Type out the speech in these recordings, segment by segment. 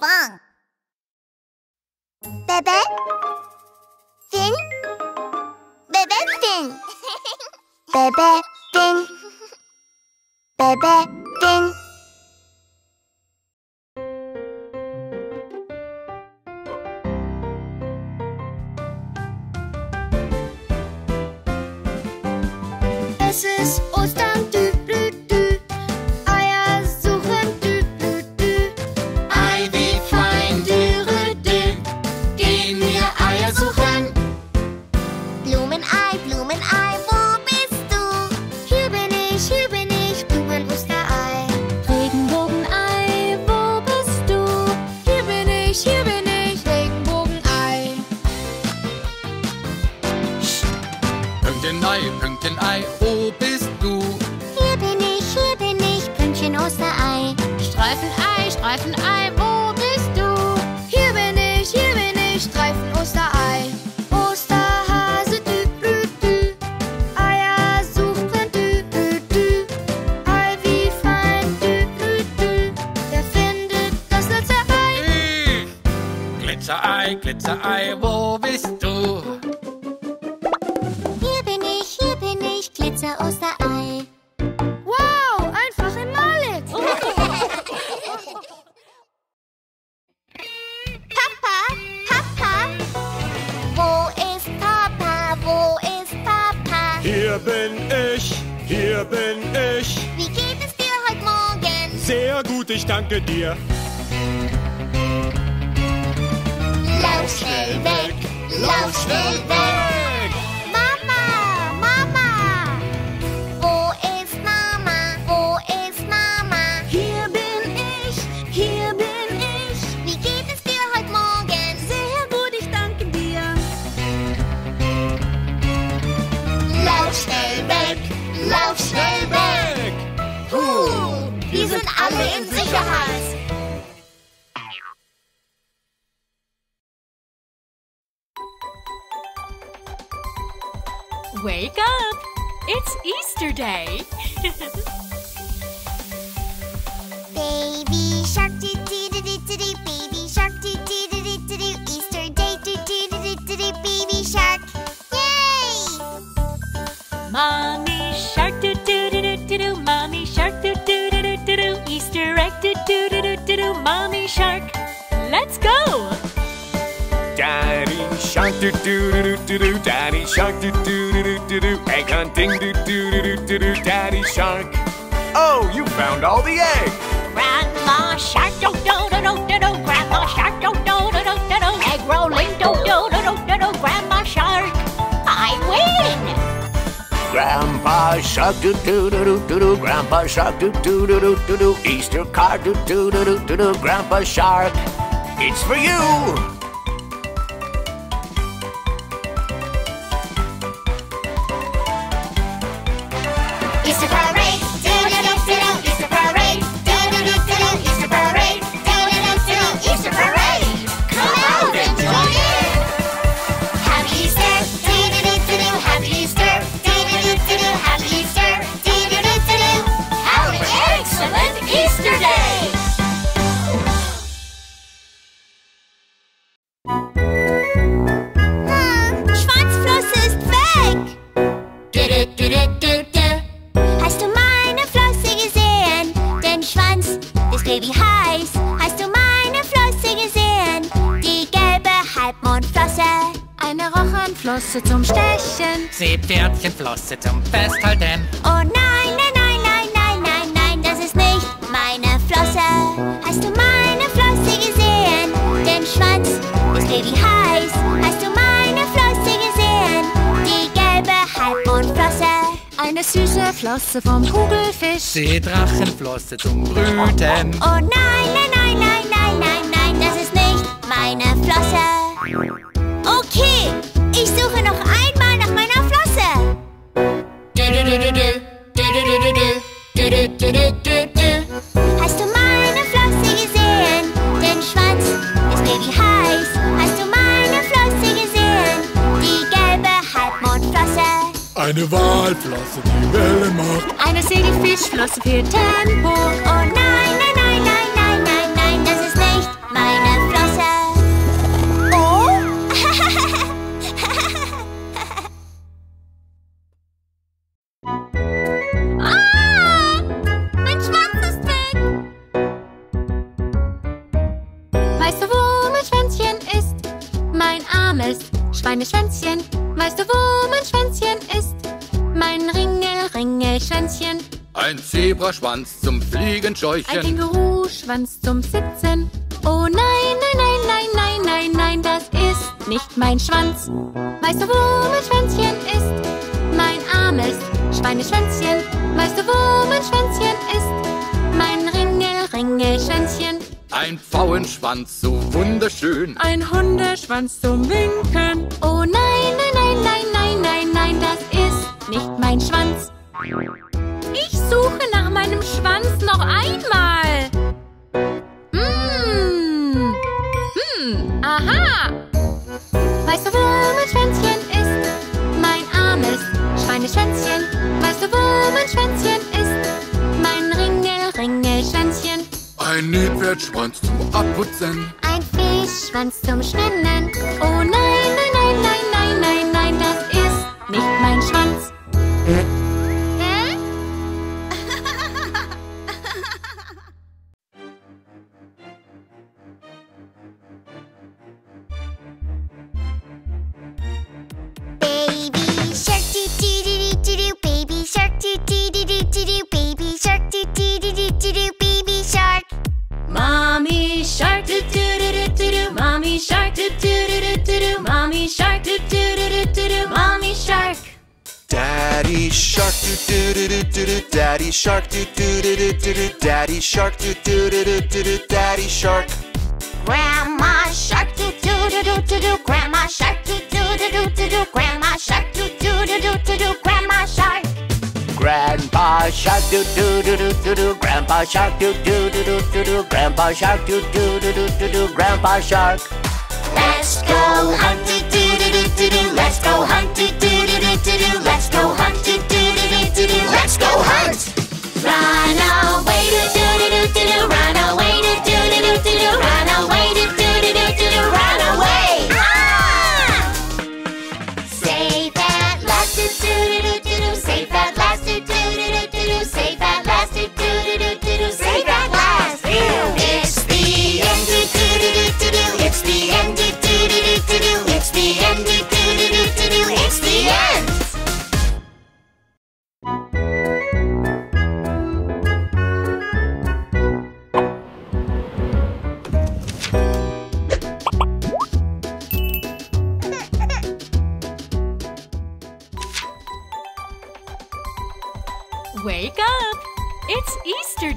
Bang. Bebe, Fin, Bebe Fin, Bebe Fin, Bebe Fin. This is Grandpa Shark doo doo doo doo doo doo. Grandpa Shark doo doo doo doo doo doo. Easter card doo doo doo doo doo doo. Grandpa Shark, it's for you. c'est tout brutal. nan. Ô nay nay nay nay Daddy shark, doo doo doo doo doo. do. Daddy shark, doo doo doo doo doo. do. Daddy shark. Grandma shark, doo doo doo doo doo. do. Grandma shark, doo doo doo doo doo. do. Grandma shark, doo doo doo doo doo. do. Grandma shark. Grandpa shark, doo doo doo doo doo. do. Grandpa shark, doo doo doo doo doo. do. Grandpa shark, doo doo doo doo doo. do. Grandpa shark. Let's go hunt, doo doo doo doo. do. Let's go hunt, doo doo doo doo doo. Let's go hunt, doo doo doo doo doo. Let's go hunt. Run away, do do do do do, run away, do do do do do, run away, do.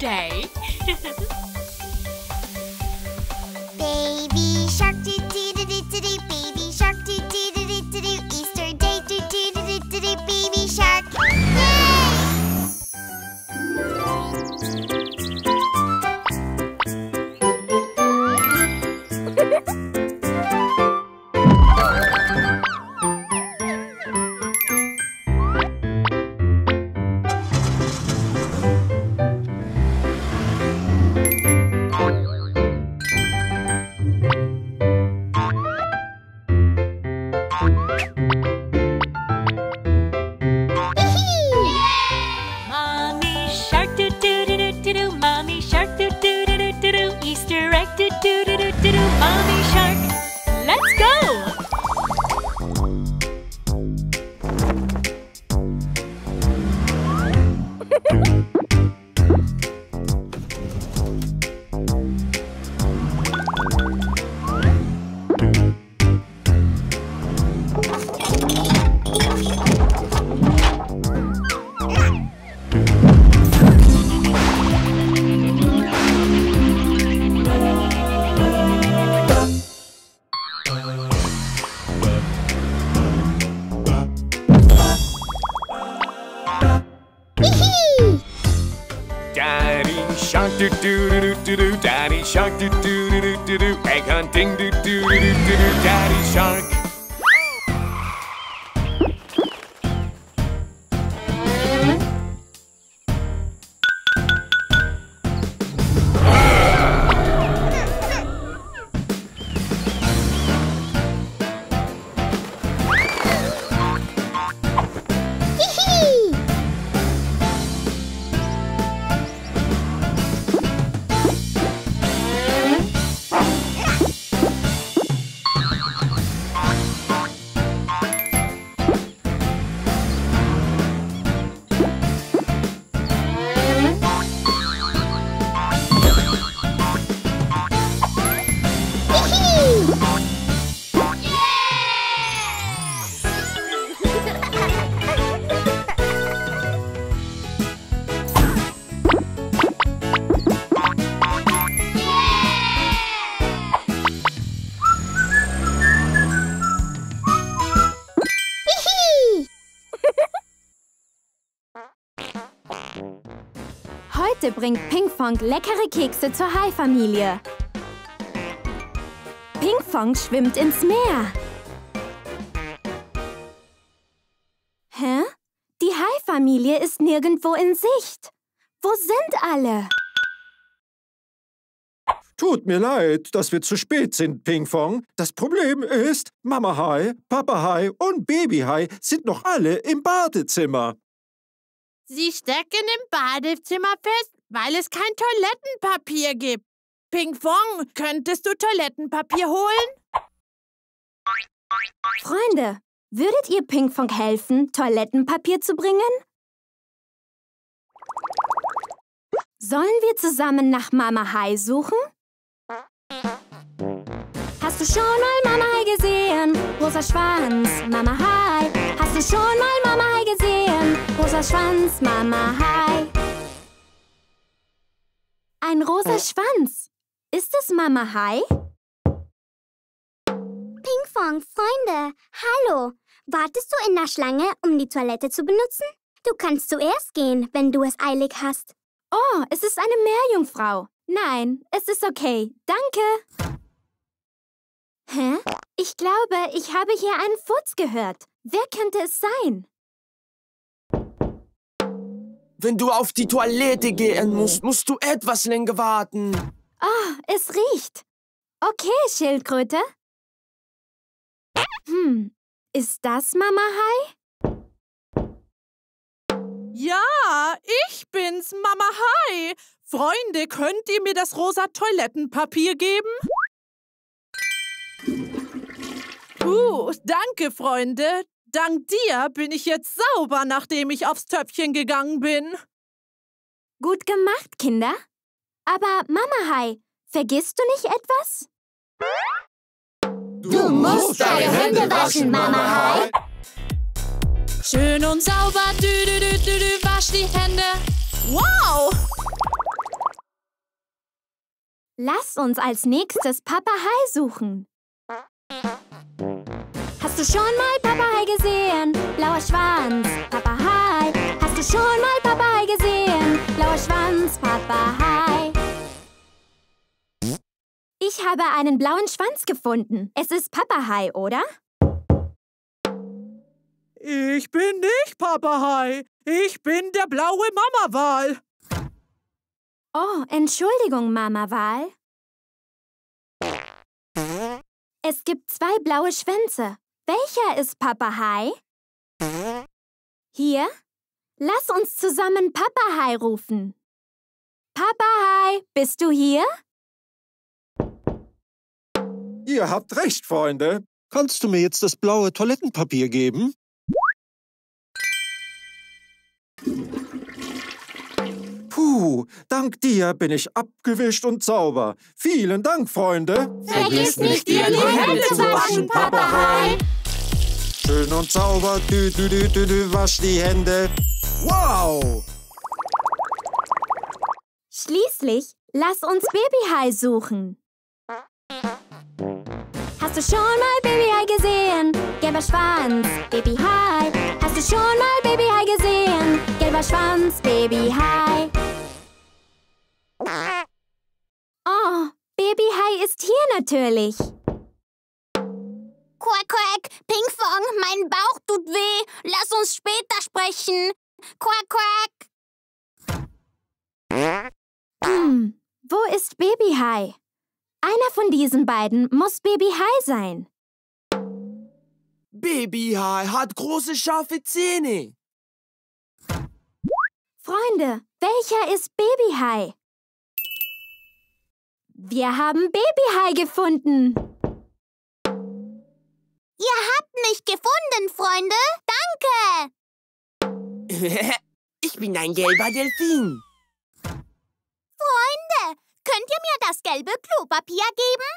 day. do do do do do do. Daddy shark do do do do do do. Egg hunting do do do do do do. Daddy shark. Pinkfong leckere Kekse zur Hai-Familie. Pinkfong schwimmt ins Meer. Hä? Die Hai-Familie ist nirgendwo in Sicht. Wo sind alle? Tut mir leid, dass wir zu spät sind, Pingfong. Das Problem ist, Mama Hai, Papa Hai und Baby Hai sind noch alle im Badezimmer. Sie stecken im Badezimmer fest, weil es kein Toilettenpapier gibt. Pingfong, könntest du Toilettenpapier holen? Freunde, würdet ihr Pinkfong helfen, Toilettenpapier zu bringen? Sollen wir zusammen nach Mama Hai suchen? Hast du schon mal Mama Hai gesehen? Rosa Schwanz, Mama Hai. Hast du schon mal Mama Hai gesehen? Rosa Schwanz, Mama Hai. Ein rosa Schwanz. Ist es Mama Hai? Pingfong, Freunde, hallo. Wartest du in der Schlange, um die Toilette zu benutzen? Du kannst zuerst gehen, wenn du es eilig hast. Oh, es ist eine Meerjungfrau. Nein, es ist okay. Danke. Hä? Ich glaube, ich habe hier einen Furz gehört. Wer könnte es sein? Wenn du auf die Toilette gehen musst, musst du etwas länger warten. Oh, es riecht. Okay, Schildkröte. Hm, ist das Mama Hai? Ja, ich bin's, Mama Hai. Freunde, könnt ihr mir das rosa Toilettenpapier geben? Uh, danke, Freunde. Dank dir bin ich jetzt sauber, nachdem ich aufs Töpfchen gegangen bin. Gut gemacht, Kinder. Aber Mama Hai, vergisst du nicht etwas? Du musst deine Hände waschen, Mama Hai. Schön und sauber, dü, dü, dü, dü, dü, wasch die Hände. Wow! Lass uns als nächstes Papa Hai suchen. Hast du schon mal Papa Hai gesehen? Blauer Schwanz, Papa Hai. Hast du schon mal Papa Hai gesehen? Blauer Schwanz, Papa Hai. Ich habe einen blauen Schwanz gefunden. Es ist Papa Hai, oder? Ich bin nicht Papa Hai. Ich bin der blaue Mama-Wal. Oh, Entschuldigung, Mama Wal. Es gibt zwei blaue Schwänze. Welcher ist Papa Hai? Hier? Lass uns zusammen Papa Hai rufen. Papa Hai, bist du hier? Ihr habt recht, Freunde. Kannst du mir jetzt das blaue Toilettenpapier geben? Puh, dank dir bin ich abgewischt und sauber. Vielen Dank, Freunde. Vergiss nicht, dir die Hände zu waschen, Papa Hai. Schön und sauber, dü, dü, dü, dü, dü, wasch die Hände. Wow! Schließlich, lass uns Baby Hai suchen. Hast du schon mal Baby Hai gesehen? Gelber Schwanz, Baby Hai. Hast du schon mal Baby Hai gesehen? Gelber Schwanz, Baby Hai. Oh, Baby Hai ist hier natürlich. Quack, quack, Pinkfong, mein Bauch tut weh. Lass uns später sprechen. Quack, quack. Hm, wo ist Baby Hai? Einer von diesen beiden muss Baby Hai sein. Baby Hai hat große scharfe Zähne. Freunde, welcher ist Baby Hai? Wir haben Baby Hai gefunden. Ihr habt mich gefunden, Freunde. Danke. ich bin ein gelber Delfin. Freunde, könnt ihr mir das gelbe Klopapier geben?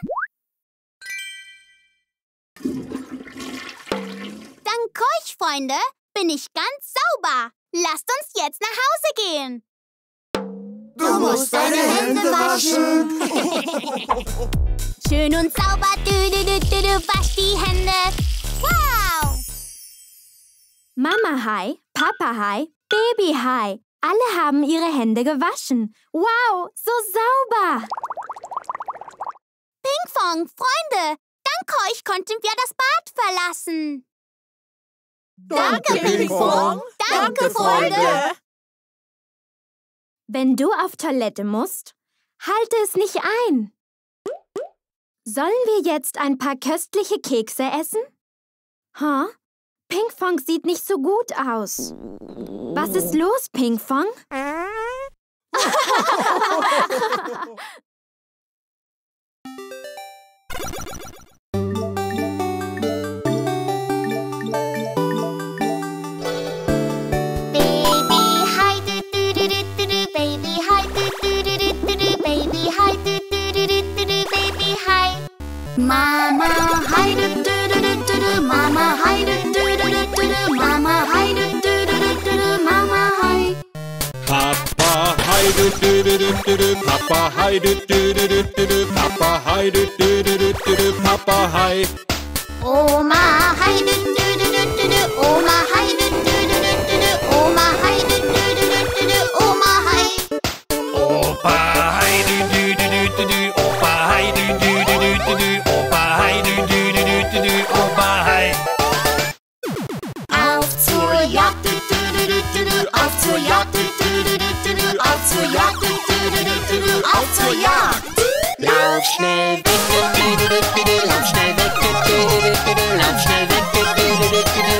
Dank euch, Freunde, bin ich ganz sauber. Lasst uns jetzt nach Hause gehen. Du musst deine Hände waschen. Schön und sauber, du, du, du, du, du, wasch die Hände. Wow! Mama Hai, Papa Hai, Baby Hai, alle haben ihre Hände gewaschen. Wow, so sauber! Pingfong, Freunde, dank euch konnten wir das Bad verlassen. Danke, Pingfong. Danke, Freunde. Wenn du auf Toilette musst, halte es nicht ein. Sollen wir jetzt ein paar köstliche Kekse essen? Ha? Huh? Pingfong sieht nicht so gut aus. Was ist los, Pinkfong? ママ入るトゥルルトゥルママ入るトゥルルトゥルママ入るトゥルルトゥルママ入パパ入るトゥルルトゥルパパ入るトゥルルトゥルパパ入るトゥルルトゥルパパ入お入るトゥル zur Jagd. Lauf schnell weg, lauf schnell weg, lauf schnell weg,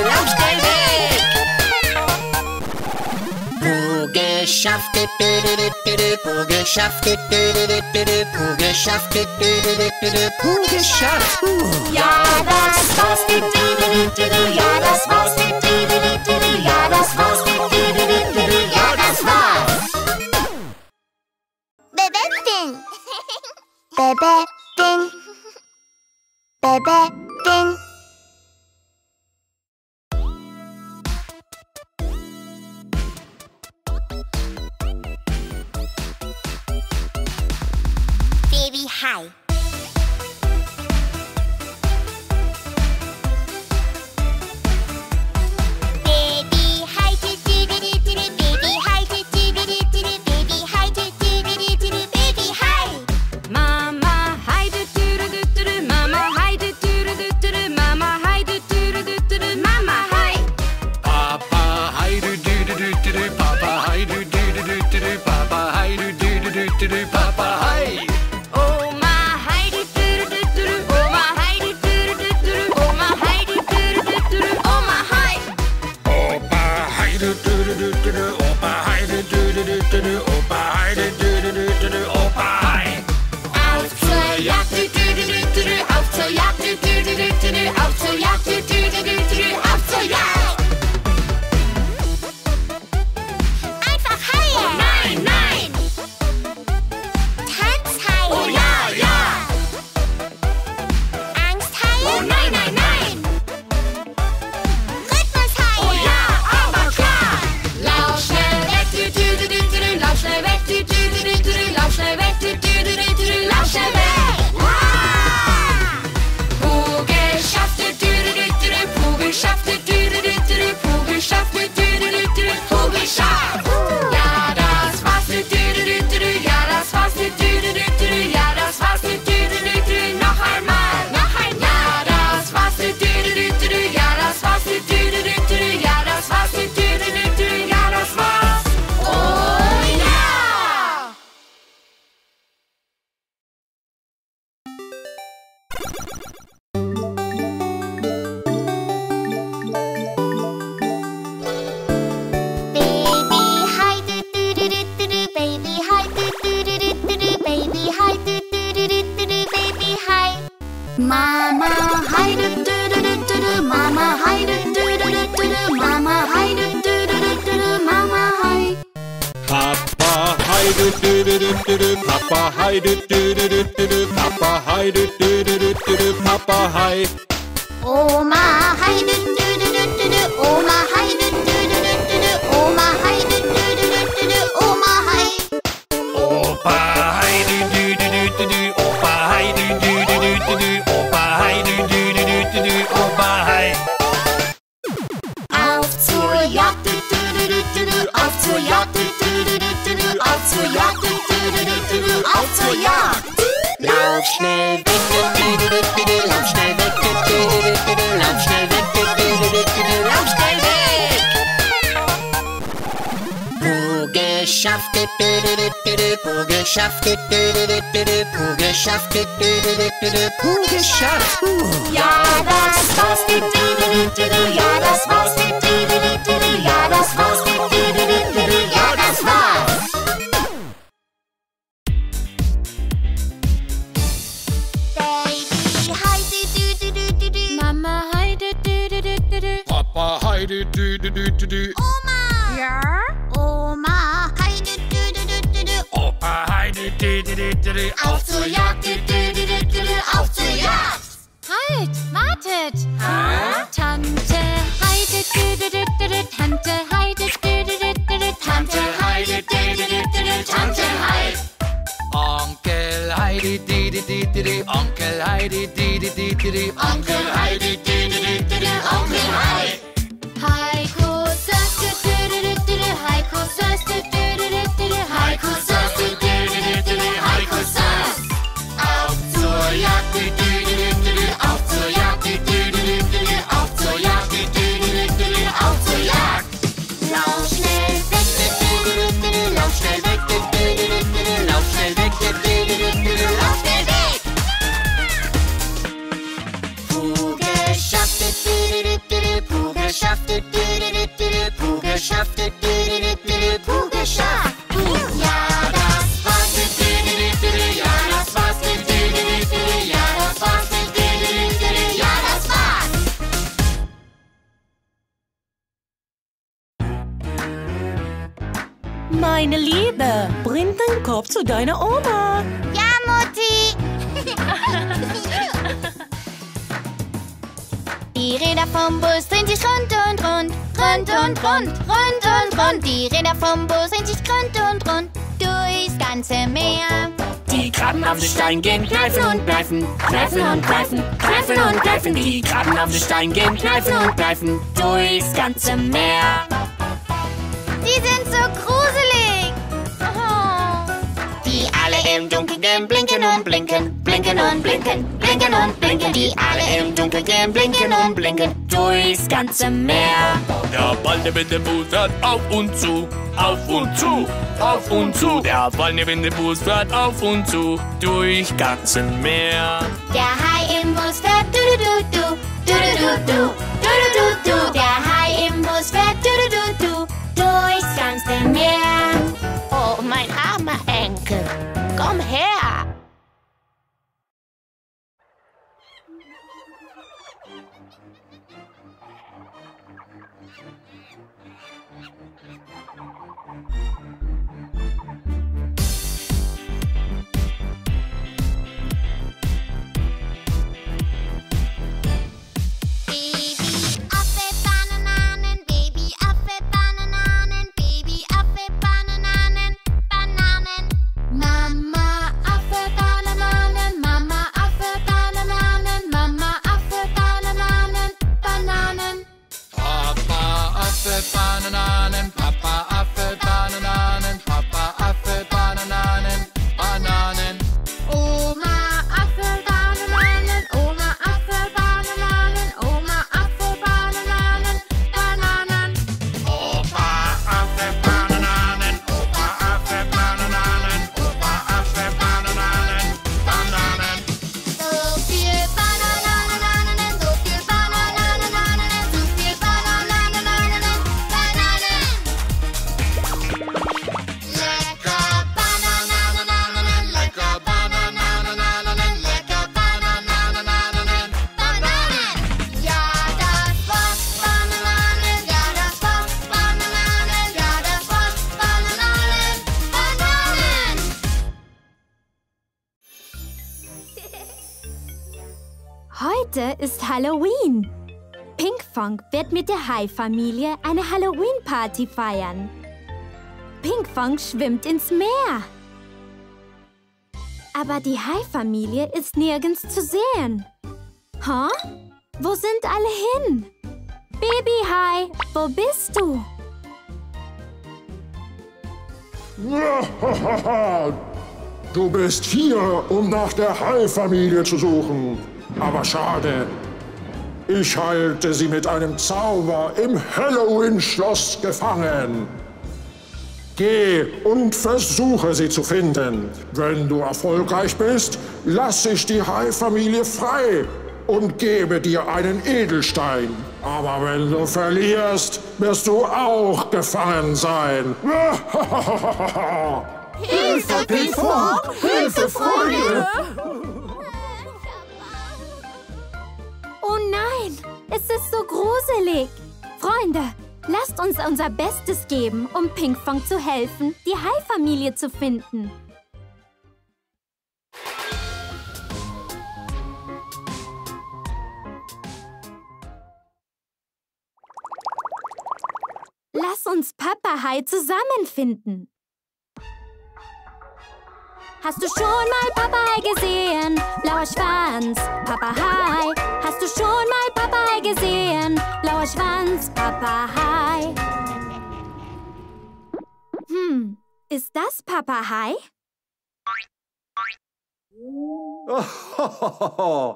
lauf schnell weg. Pro geschafft, pro geschafft, pro geschafft, pro geschafft. Ja, das war's, ja, Bebe Bebe Baby hi. auf den Stein gehen, kneifen und greifen. kneifen und greifen, kneifen und greifen. Die Krabben auf den Stein gehen, kneifen und greifen. durchs ganze Meer. Die sind so gruselig. Oh. Die alle im Dunkeln gehen, blinken und blinken, blinken und blinken, blinken und blinken. Die alle im Dunkeln gehen, blinken und blinken durchs ganze Meer. Der Waldewindebus fährt auf und zu, auf und zu, auf und zu. Der Waldewindebus fährt auf und zu, durch ganze Meer. Der Hai im Bus fährt du du du du, du du du du, du du du Der Hai im Bus fährt du du du du, durchs ganze Meer. Halloween. Pinkfong wird mit der Hai-Familie eine Halloween-Party feiern. Pinkfong schwimmt ins Meer. Aber die Hai-Familie ist nirgends zu sehen. Huh? Wo sind alle hin? Baby-Hai, wo bist du? Du bist hier, um nach der Hai-Familie zu suchen. Aber schade, ich halte sie mit einem Zauber im Halloween-Schloss gefangen. Geh und versuche sie zu finden. Wenn du erfolgreich bist, lasse ich die Hai-Familie frei und gebe dir einen Edelstein. Aber wenn du verlierst, wirst du auch gefangen sein. Hilfe, Pifo! Hilfe, Freunde! Oh nein, es ist so gruselig. Freunde, lasst uns unser Bestes geben, um Pinkfong zu helfen, die Hai-Familie zu finden. Lass uns Papa Hai zusammenfinden. Hast du schon mal Papa Hai gesehen? Blauer Schwanz, Papa Hai. Hast du schon mal Papa Hai gesehen? Blauer Schwanz, Papa Hai. Hm, ist das Papa Hai?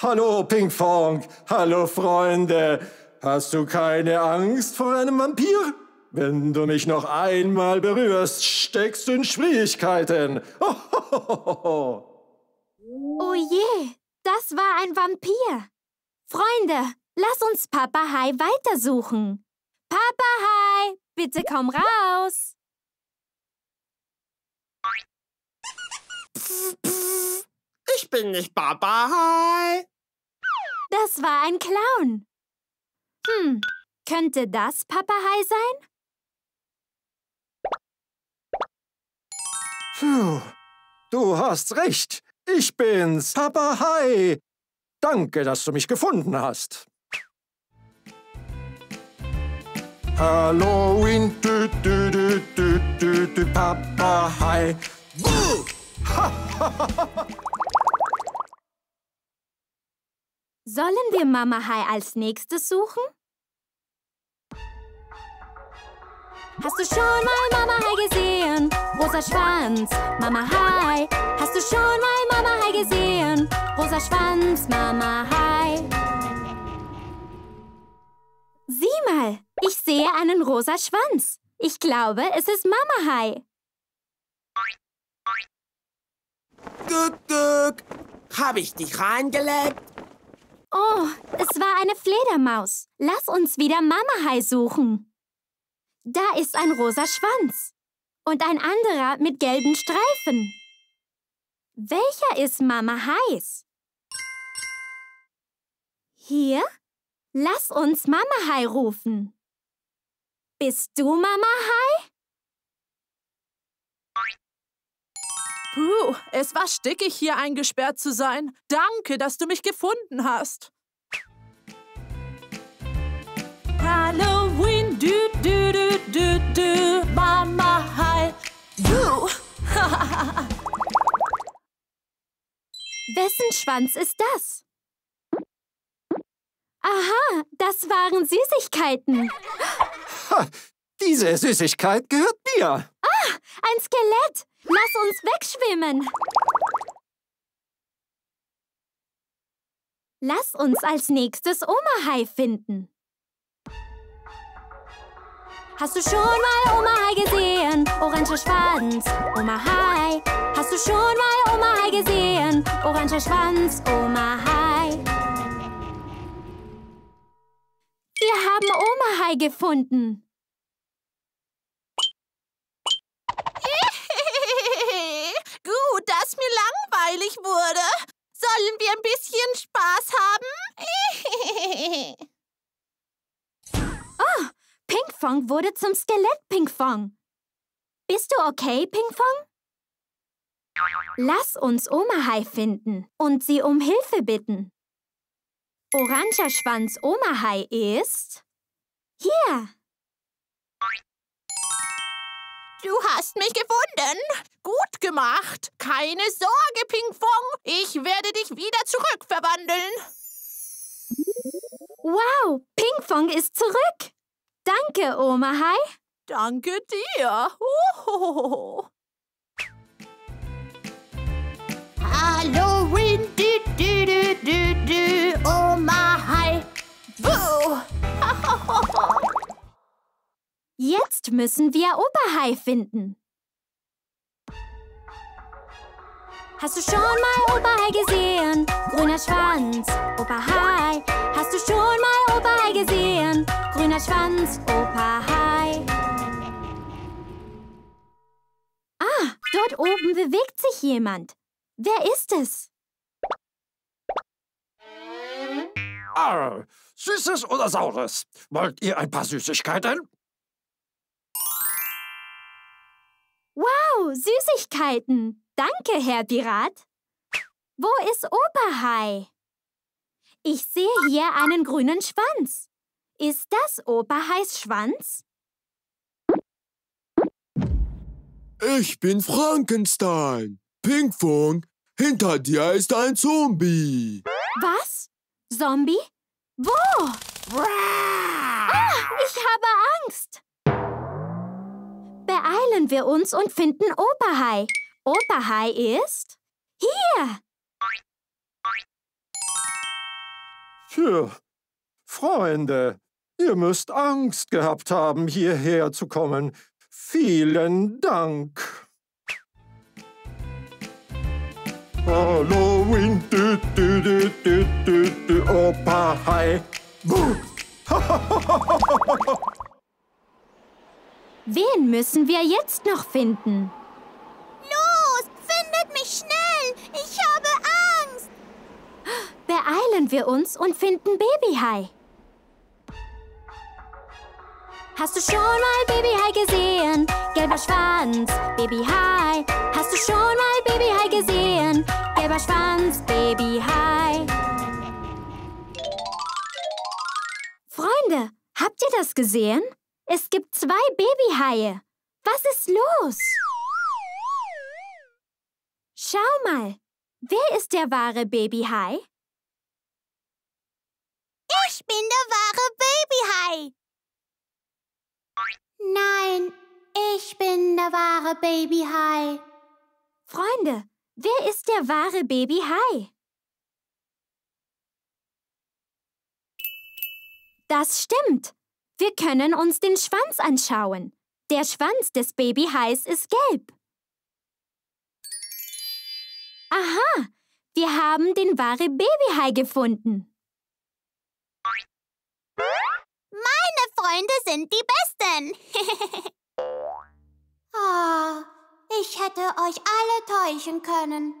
Hallo, Pinkfong. Hallo, Freunde. Hast du keine Angst vor einem Vampir? Wenn du mich noch einmal berührst, steckst du in Schwierigkeiten. Oh je, das war ein Vampir. Freunde, lass uns Papa Hai weitersuchen. Papa Hai, bitte komm raus. Ich bin nicht Papa Hai. Das war ein Clown. Hm, könnte das Papa Hai sein? Puh, du hast recht. Ich bin's, Papa Hai. Danke, dass du mich gefunden hast. Halloween, du, du, du, du, du, du, Papa Hai. Sollen wir Mama Hai als nächstes suchen? Hast du schon mal Mama Hai gesehen? Rosa Schwanz, Mama Hai. Hast du schon mal Mama Hai gesehen? Rosa Schwanz, Mama Hai. Sieh mal, ich sehe einen rosa Schwanz. Ich glaube, es ist Mama Hai. Guck, guck. Hab ich dich reingelegt? Oh, es war eine Fledermaus. Lass uns wieder Mama Hai suchen. Da ist ein rosa Schwanz und ein anderer mit gelben Streifen. Welcher ist Mama Hais? Hier? Lass uns Mama Hai rufen. Bist du Mama Hai? Puh, es war stickig, hier eingesperrt zu sein. Danke, dass du mich gefunden hast. Halloween, du, du, du, du, du, Mama Hai. Du. Wessen Schwanz ist das? Aha, das waren Süßigkeiten. Ha, diese Süßigkeit gehört mir. Ah, ein Skelett. Lass uns wegschwimmen. Lass uns als nächstes Oma Hai finden. Hast du schon mal Oma Hai gesehen? Oranger Schwanz, Oma Hai. Hast du schon mal Oma Hai gesehen? Oranger Schwanz, Oma Hai. Wir haben Oma Hai gefunden. Gut, dass mir langweilig wurde. Sollen wir ein bisschen Spaß haben? Oh, Pinkfong wurde zum Skelett Pinkfong. Bist du okay, Pinkfong? Lass uns Oma Hai finden und sie um Hilfe bitten. Oranger Schwanz Oma Hai ist... Hier. Du hast mich gefunden. Gut gemacht. Keine Sorge, Pinkfong. Ich werde dich wieder zurückverwandeln. Wow, Pinkfong ist zurück. Danke, Oma Hai. Danke dir. Ohohoho. Halloween, du, du, du, du, du, Oma Hai. Buh. Jetzt müssen wir Opa Hai finden. Hast du schon mal Opa Hai gesehen? Grüner Schwanz, Opa Hai. Hast du schon mal Opa Hai gesehen? Grüner Schwanz, Opa Hai. Ah, dort oben bewegt sich jemand. Wer ist es? Ah, Süßes oder Saures? Wollt ihr ein paar Süßigkeiten? Wow, Süßigkeiten. Danke, Herr Pirat. Wo ist Opa Hai? Ich sehe hier einen grünen Schwanz. Ist das Opa Hais Schwanz? Ich bin Frankenstein. Pinkfong, hinter dir ist ein Zombie. Was? Zombie? Wo? Ah, ich habe Angst. Beeilen wir uns und finden Opa Hai. Opa Hai ist hier. Tja, Freunde, ihr müsst Angst gehabt haben, hierher zu kommen. Vielen Dank. Halloween, dü, dü, dü, dü, dü, dü, Opa Hai. Buh. Wen müssen wir jetzt noch finden? Los, findet mich schnell! Ich habe Angst! Beeilen wir uns und finden Babyhai. Hast du schon mal Babyhai gesehen? Gelber Schwanz, Babyhai. Hast du schon mal Babyhai gesehen? Gelber Schwanz, Babyhai. Freunde, habt ihr das gesehen? Es gibt zwei Babyhaie. Was ist los? Schau mal, wer ist der wahre Babyhai? Ich bin der wahre Babyhai! Nein, ich bin der wahre Babyhai. Freunde, wer ist der wahre Babyhai? Das stimmt. Wir können uns den Schwanz anschauen. Der Schwanz des Babyhais ist gelb. Aha, wir haben den wahre Babyhai gefunden. Meine Freunde sind die Besten! Ah, ich hätte euch alle täuschen können.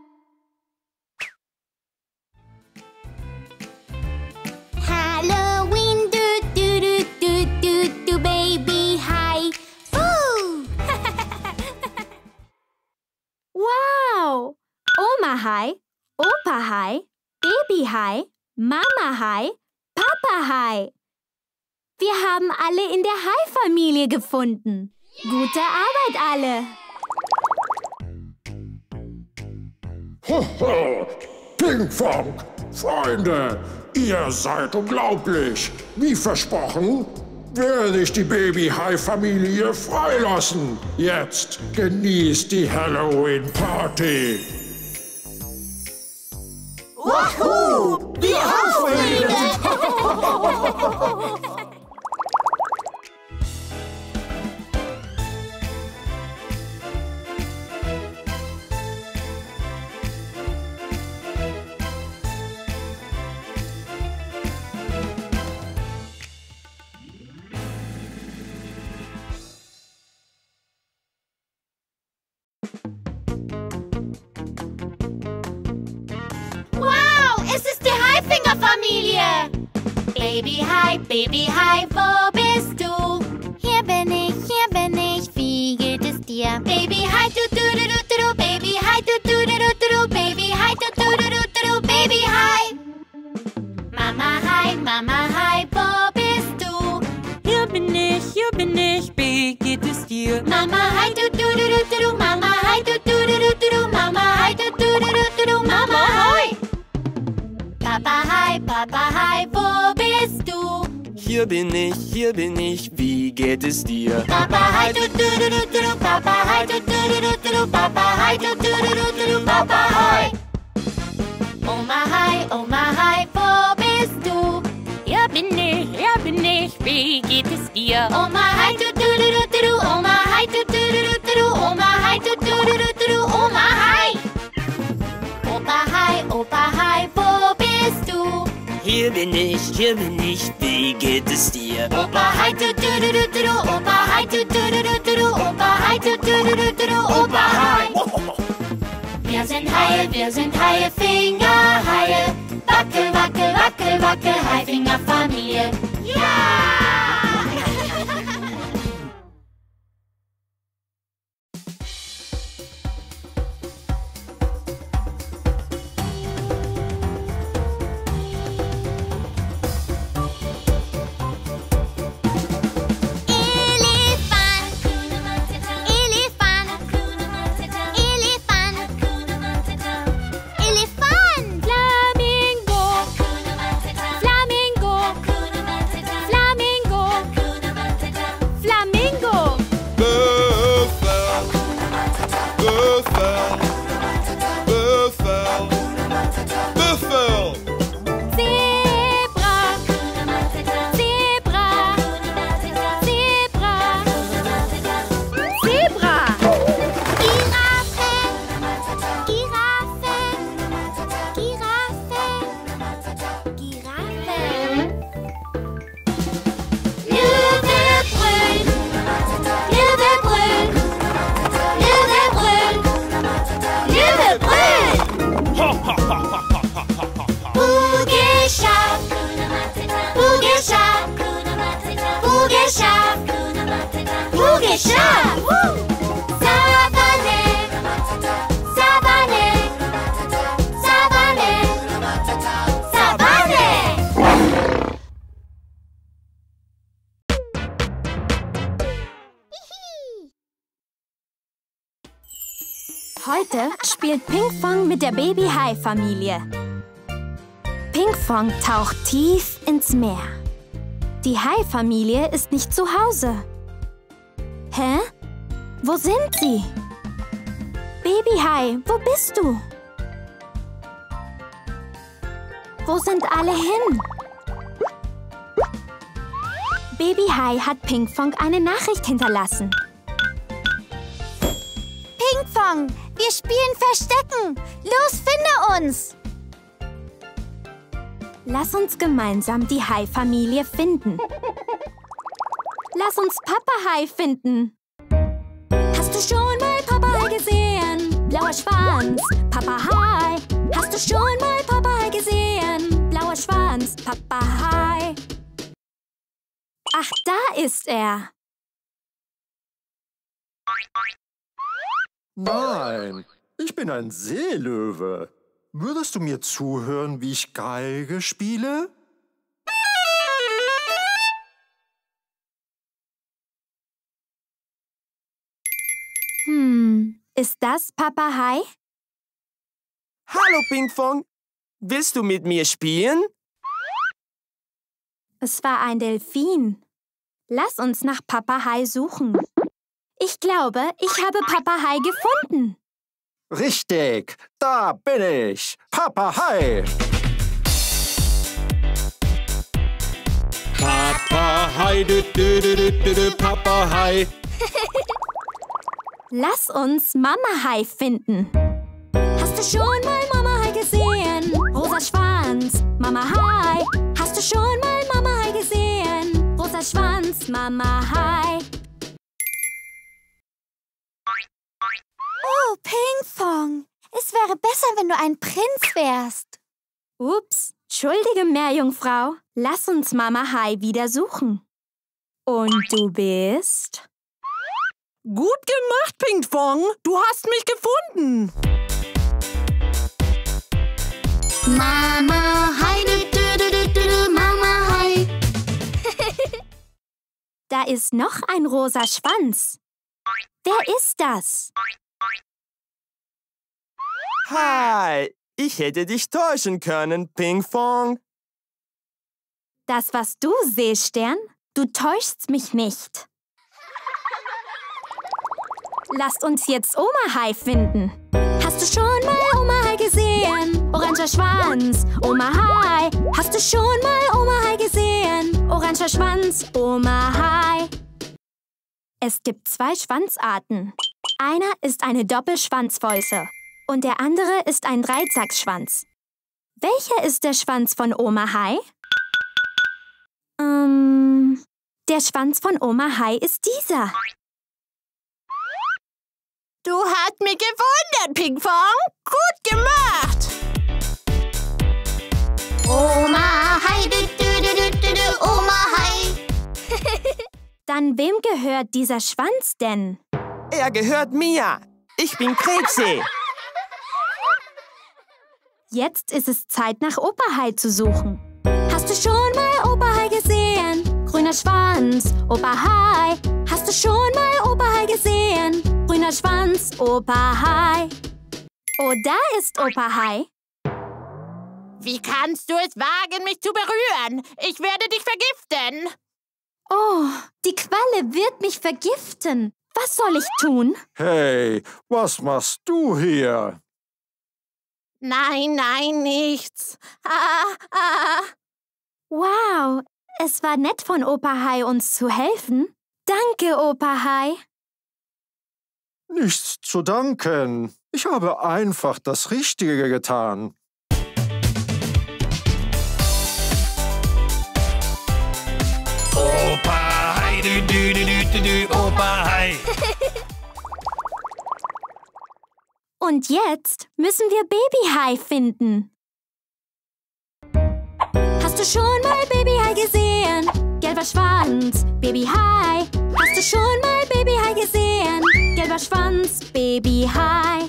Halloween, du, du, du, du, du, du, Baby Hi. Wow! Oma Hai, Opa Hai, Baby Hai, Mama Hai, Papa Hai. Wir haben alle in der Hai-Familie gefunden. Gute Arbeit alle. Hoho, Pinkfong, Freunde, ihr seid unglaublich. Wie versprochen, werde ich die Baby-Hai-Familie freilassen. Jetzt genießt die Halloween-Party. Wahoo! Die Wow, Baby Hai, wo bist du? Hier bin ich, hier bin ich, wie geht es dir? Baby Hai, du du du du du, du, Baby Hai, du du du du du, du, Baby Hai, du du du du du, du, Baby Hai. Mama Hai, Mama Hai, wo bist du? Hier bin ich, hier bin ich, wie geht es dir? Mama Hai, du du du du du, du, Mama Hai, du du du du du, du, Mama Hai, du du du du du, du, Mama Hai. Papa Hai, Papa Hai, wo bist du? Hier bin ich, hier bin ich, wie geht es dir? Papa, hi, du, du, du, du, du, du, Papa, hi, du, du, du, du, du, Papa, hi, du, du, du, du, du, du, Papa, hi. Oma, hi, Oma, hi, wo bist du? Hier bin ich, hier bin ich, wie geht es dir? Oma, hi, du, du, du, du, du, Oma, hi, du, du, du, du, du, Oma, hi, du, du, du, du, du, Oma, hi. Opa, hi, Opa, hi hier bin ich, hier bin ich, wie geht es dir? Opa Hai, du du du du du Opa Hai, du du du du du Opa Hai, du du du du du Opa Hai. Wir sind Haie, wir sind Haie, Fingerhaie. Wackel, wackel, wackel, wackel, Haifingerfamilie. Spielt Pinkfong mit der Baby-Hai-Familie. Pinkfong taucht tief ins Meer. Die Hai-Familie ist nicht zu Hause. Hä? Wo sind sie? Baby-Hai, wo bist du? Wo sind alle hin? Baby-Hai hat Pinkfong eine Nachricht hinterlassen. Pinkfong, wir spielen Verstecken. Los, finde uns. Lass uns gemeinsam die Hai-Familie finden. Lass uns Papa Hai finden. Hast du schon mal Papa Hai gesehen? Blauer Schwanz, Papa Hai. Hast du schon mal Papa Hai gesehen? Blauer Schwanz, Papa Hai. Ach, da ist er. Nein, ich bin ein Seelöwe. Würdest du mir zuhören, wie ich Geige spiele? Hm, ist das Papa Hai? Hallo Pinkfong, willst du mit mir spielen? Es war ein Delfin. Lass uns nach Papa Hai suchen. Ich glaube, ich habe Papa Hai gefunden. Richtig, da bin ich, Papa Hai. Papa Hai, du, du, du, du, du, du, Papa Hai. Lass uns Mama Hai finden. Hast du schon mal Mama Hai gesehen? Rosa Schwanz, Mama Hai. Hast du schon mal Mama Hai gesehen? Rosa Schwanz, Mama Oh, Pinkfong. Es wäre besser, wenn du ein Prinz wärst. Ups, entschuldige Meerjungfrau. Lass uns Mama Hai wieder suchen. Und du bist? Gut gemacht, Pinkfong. Du hast mich gefunden. Mama Hai, du, du, du, du, du, du, Mama Hai. Da ist noch ein rosa Schwanz. Wer ist das? Hi, ich hätte dich täuschen können, Pinkfong. Das warst du, Seestern. Du täuschst mich nicht. Lasst uns jetzt Oma Hai finden. Hast du schon mal Oma Hai gesehen? Oranger Schwanz, Oma Hai. Hast du schon mal Oma Hai gesehen? Oranger Schwanz, Oma Hai. Es gibt zwei Schwanzarten. Einer ist eine Doppelschwanzfäuse und der andere ist ein Dreizackschwanz. Welcher ist der Schwanz von Oma Hai? Ähm, der Schwanz von Oma Hai ist dieser. Du hast mich gewundert, Pinkfong. Gut gemacht. Oma Hai, du, du, du, du, du, du, Oma Hai. Dann wem gehört dieser Schwanz denn? Er gehört mir. Ich bin Krebse. Jetzt ist es Zeit, nach Opa Hai zu suchen. Hast du schon mal Opa Hai gesehen? Grüner Schwanz, Opa Hai. Hast du schon mal Opa Hai gesehen? Grüner Schwanz, Opa Hai. Oh, da ist Opa Hai. Wie kannst du es wagen, mich zu berühren? Ich werde dich vergiften. Oh, die Qualle wird mich vergiften. Was soll ich tun? Hey, was machst du hier? Nein, nein, nichts. Ah, ah. Wow, es war nett von Opa Hai, uns zu helfen. Danke, Opa Hai. Nichts zu danken. Ich habe einfach das Richtige getan. Opa Hai, du, du, du, du, du, du, Opa Hai. Und jetzt müssen wir Baby Hai finden. Hast du schon mal Baby Hai gesehen? Gelber Schwanz, Baby Hai. Hast du schon mal Baby Hai gesehen? Gelber Schwanz, Baby Hai.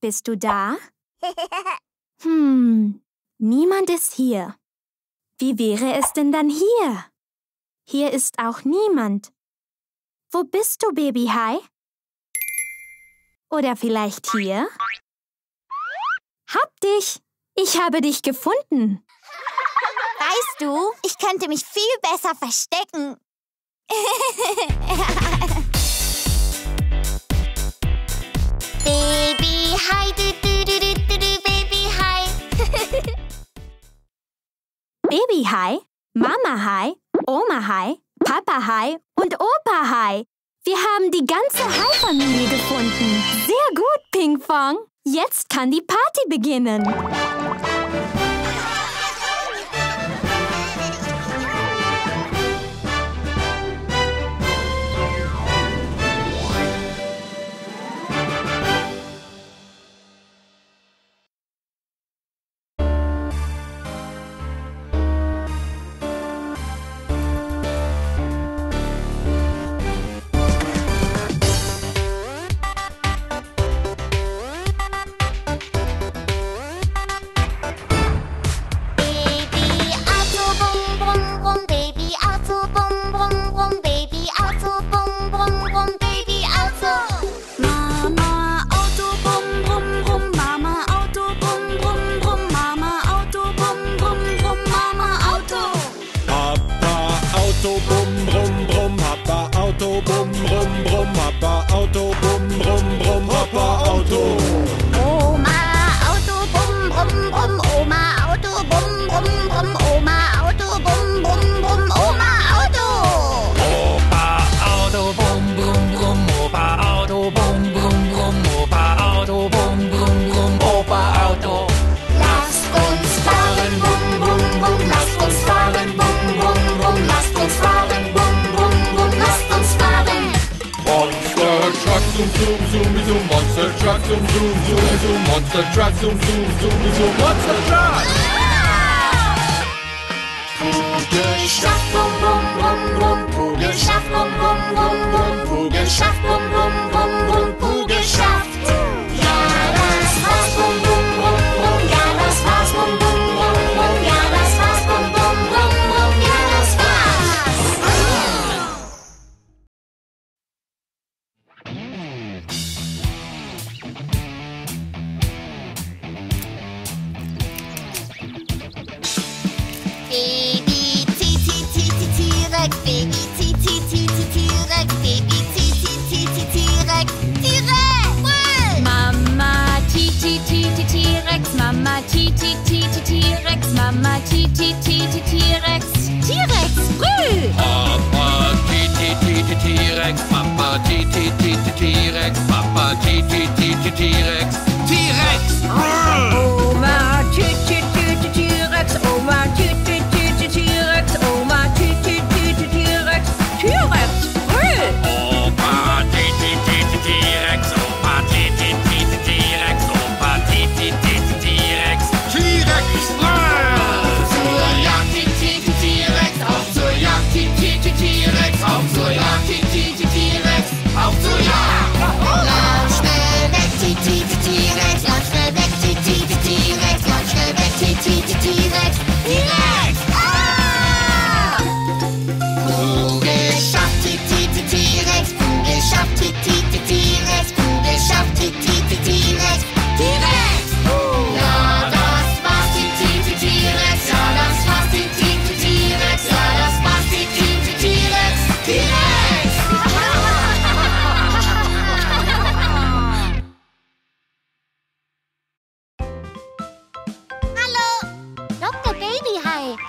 Bist du da? Hm, niemand ist hier. Wie wäre es denn dann hier? Hier ist auch niemand. Wo bist du, Baby Hai? Oder vielleicht hier? Hab dich! Ich habe dich gefunden. Weißt du, ich könnte mich viel besser verstecken. Baby Hai, du, du, du, du, du, du, Baby Hai. Baby Hai, Mama Hai, Oma Hai, Papa Hai und Opa Hai. Wir haben die ganze Hai-Familie gefunden. Sehr gut, Ping-Pong. Jetzt kann die Party beginnen.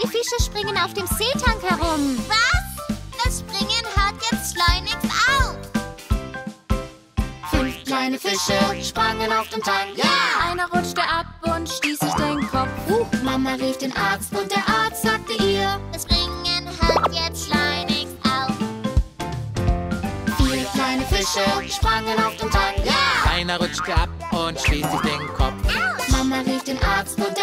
Die Fische springen auf dem Seetank herum. Was? Das Springen hört jetzt schleunigst auf. Fünf kleine Fische sprangen auf dem Tank. Ja! Einer rutschte ab und stieß sich den Kopf. Uh, Mama rief den Arzt und der Arzt sagte ihr, Das Springen hört jetzt schleunigst auf. vier kleine Fische sprangen auf dem Tank. Ja! Einer rutschte ab und stieß sich den Kopf. Mama rief den Arzt und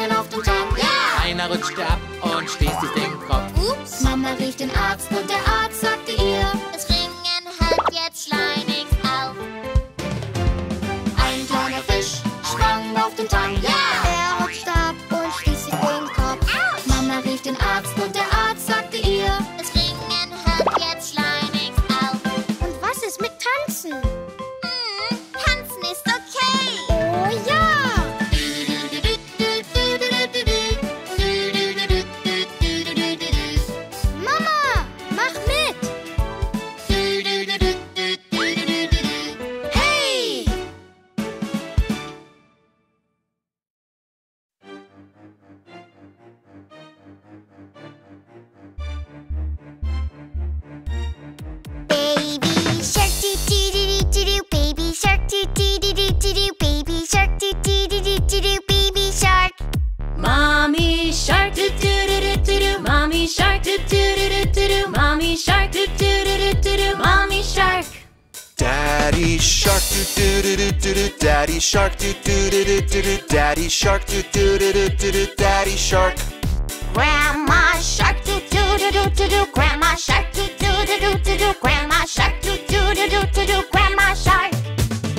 sprangen auf dem Tank. Ja! Einer rutschte ab und stieß sich den Kopf. Ups. Mama rief den Arzt und der Arzt do do do do do do daddy shark. Grandma shark do do do do do do grandma shark do do do do do do grandma shark do do do do do do grandma shark.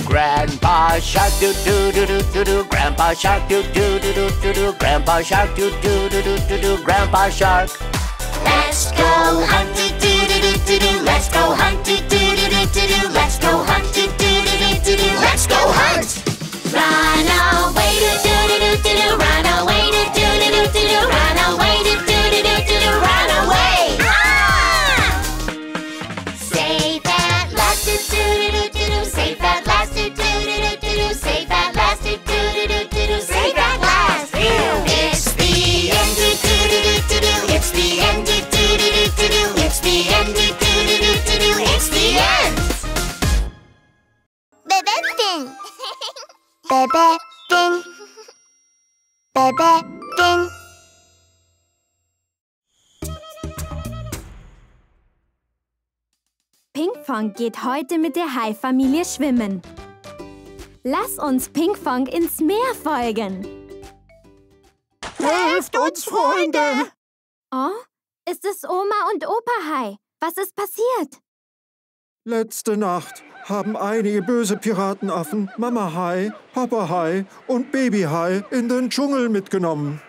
Grandpa shark do do do do do do grandpa shark do do do do do do grandpa shark do do do do do do grandpa shark. Bebe Ding Pinkfong geht heute mit der Hai-Familie schwimmen. Lass uns Pinkfong ins Meer folgen. Helft uns, Freunde! Oh, ist es Oma und Opa Hai? Was ist passiert? Letzte Nacht haben einige böse Piratenaffen Mama Hai, Papa Hai und Baby Hai in den Dschungel mitgenommen.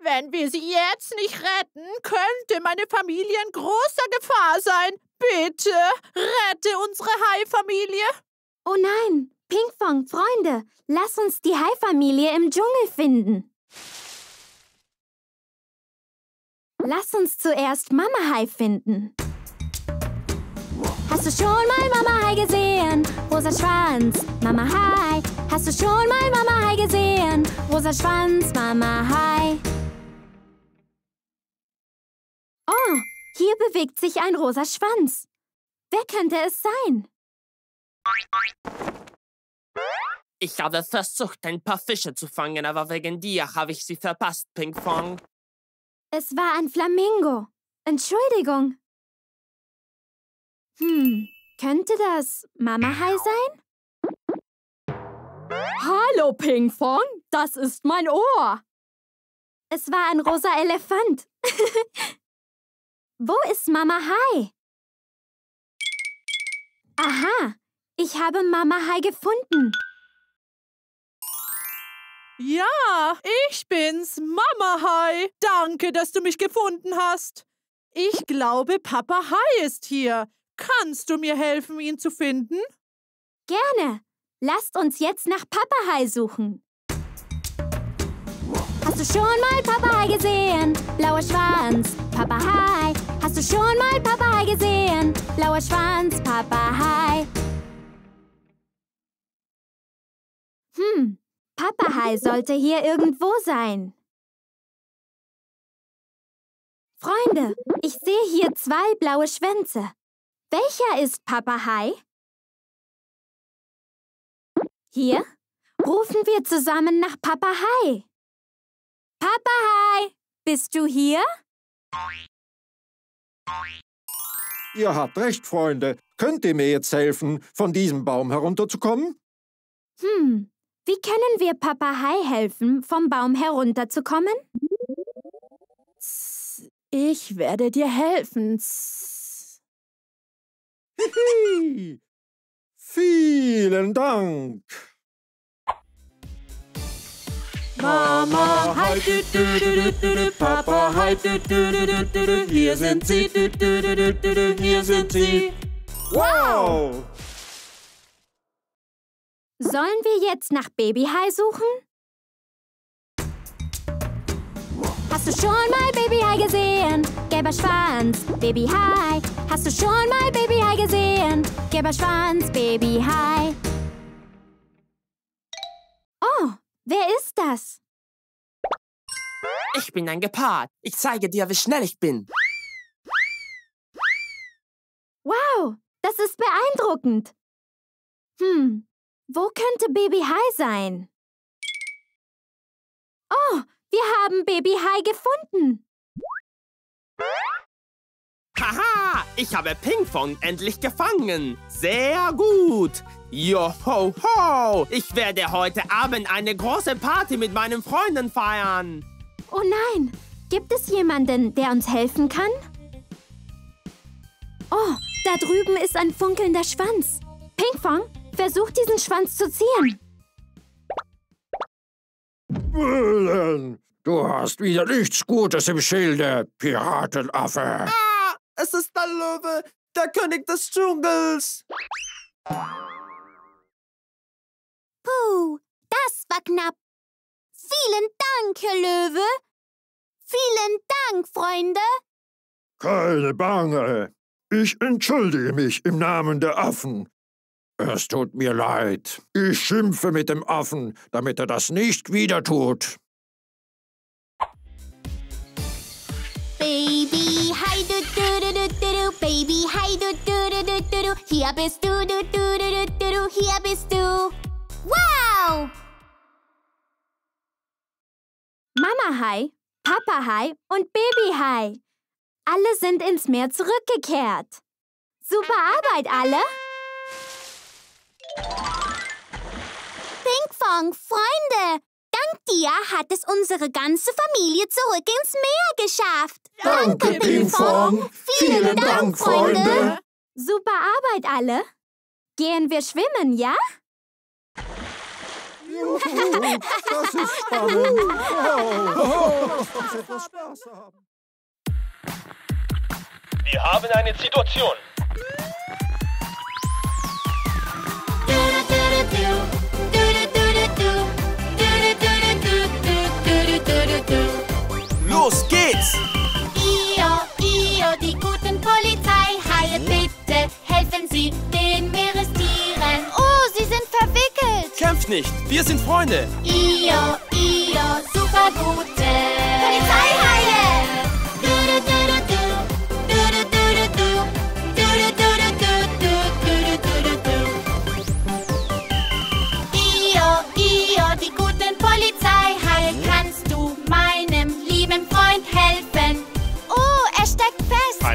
Wenn wir sie jetzt nicht retten, könnte meine Familie in großer Gefahr sein. Bitte, rette unsere Hai-Familie. Oh nein, Pinkfong, Freunde, lass uns die Hai-Familie im Dschungel finden. Lass uns zuerst Mama Hai finden. Hast du schon mal Mama Hai gesehen? Rosa Schwanz, Mama Hai. Hast du schon mal Mama Hai gesehen? Rosa Schwanz, Mama Hai. Oh, hier bewegt sich ein rosa Schwanz. Wer könnte es sein? Ich habe versucht, ein paar Fische zu fangen, aber wegen dir habe ich sie verpasst, Pinkfong. Es war ein Flamingo. Entschuldigung. Hm, könnte das Mama Hai sein? Hallo, Pingfong. Das ist mein Ohr. Es war ein rosa Elefant. Wo ist Mama Hai? Aha, ich habe Mama Hai gefunden. Ja, ich bin's, Mama Hai. Danke, dass du mich gefunden hast. Ich glaube, Papa Hai ist hier. Kannst du mir helfen, ihn zu finden? Gerne. Lasst uns jetzt nach Papa Hai suchen. Hast du schon mal Papa Hai gesehen? Blauer Schwanz, Papa Hai. Hast du schon mal Papa Hai gesehen? Blauer Schwanz, Papa Hai. Hm, Papa Hai sollte hier irgendwo sein. Freunde, ich sehe hier zwei blaue Schwänze. Welcher ist Papa Hai? Hier rufen wir zusammen nach Papa Hai. Papa Hai, bist du hier? Ihr habt recht, Freunde. Könnt ihr mir jetzt helfen, von diesem Baum herunterzukommen? Hm, wie können wir Papa Hai helfen, vom Baum herunterzukommen? Ich werde dir helfen. Hihi. Vielen Dank. Mama Hai, du, du, du, du, du, du, Papa Hai, du, du, du, du, du, du, hier sind sie, du, du, du, du, du, du, hier sind sie. Wow! Sollen wir jetzt nach Baby Hai suchen? Hast du schon mal Baby Hai gesehen? Gelber Schwanz, Baby Hai. Hast du schon mal Baby Hai gesehen? Gelber Schwanz, Baby Hai. Oh, wer ist das? Ich bin ein Gepard. Ich zeige dir, wie schnell ich bin. Wow, das ist beeindruckend. Hm, wo könnte Baby Hai sein? Oh, wir haben Baby Hai gefunden. Haha, ich habe Pinkfong endlich gefangen. Sehr gut. Joho ho, ich werde heute Abend eine große Party mit meinen Freunden feiern. Oh nein, gibt es jemanden, der uns helfen kann? Oh, da drüben ist ein funkelnder Schwanz. Pinkfong, versuch diesen Schwanz zu ziehen. Du hast wieder nichts Gutes im Schilde, Piratenaffe. Ah, es ist der Löwe, der König des Dschungels. Puh, das war knapp. Vielen Dank, Herr Löwe. Vielen Dank, Freunde. Keine Bange. Ich entschuldige mich im Namen der Affen. Es tut mir leid. Ich schimpfe mit dem Affen, damit er das nicht wieder tut. Baby Hai, du, du, du, du, du, du. Baby Hai, du, du, du, du, du, du. Hier bist du, du, du, du, du, du, du. Hier bist du. Wow! Mama Hai, Papa Hai und Baby Hai. Alle sind ins Meer zurückgekehrt. Super Arbeit, alle! Pinkfong, Freunde! Dank dir hat es unsere ganze Familie zurück ins Meer geschafft. Danke, Pinkfong. Vielen Dank, Freunde. Super Arbeit, alle! Gehen wir schwimmen, ja? Juhu, das ist spannend. Wir haben eine Situation. Geht's! Io, Io, die guten Polizeihaie, bitte helfen Sie den Meerestieren. Oh, sie sind verwickelt. Kämpft nicht, wir sind Freunde. Io, Io, super gute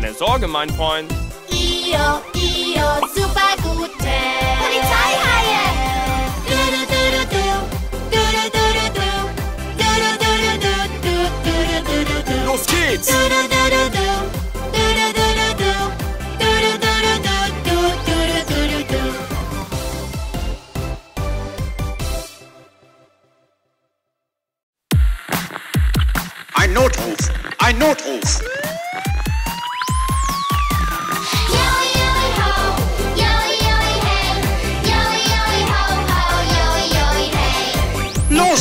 Keine Sorge, mein Freund. Io, Io, super gute Polizeihaie. Du, du, du, du, du. Du, du, du, du, du. Du, du, du, du, du. Du, du, du, du, du, du. Los geht's. Du, du, du, du, du. Du, du, du, du, du. Du, du, du, du, du. Du, du, du, du, du, du. Ein Notruf, ein Notruf.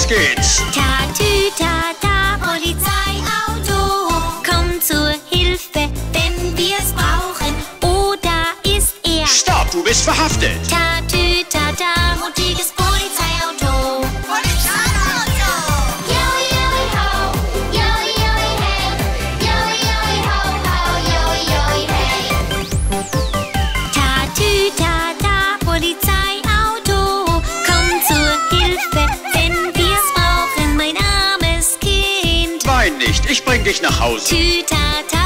geht's! Tatü, tata, Polizeiauto, komm zur Hilfe, wenn wir's brauchen. Oder ist er... Stopp, du bist verhaftet! Ta nach Hause. Tütata.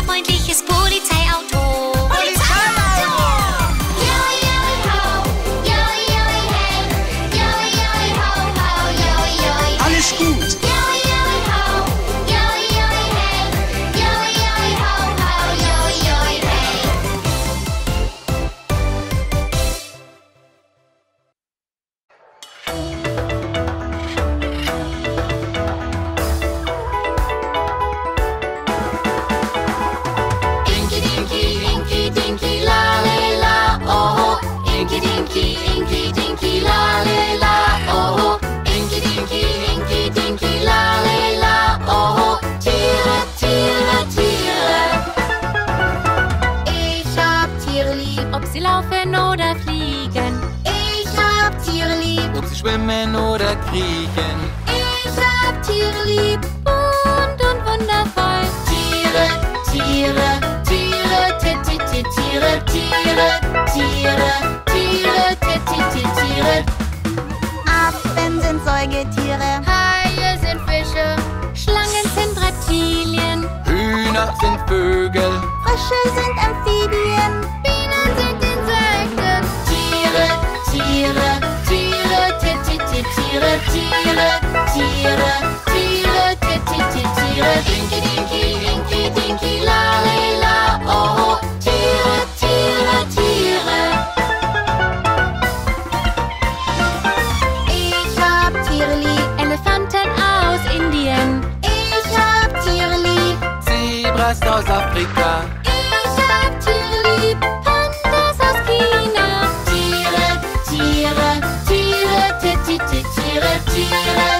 Tira, tira.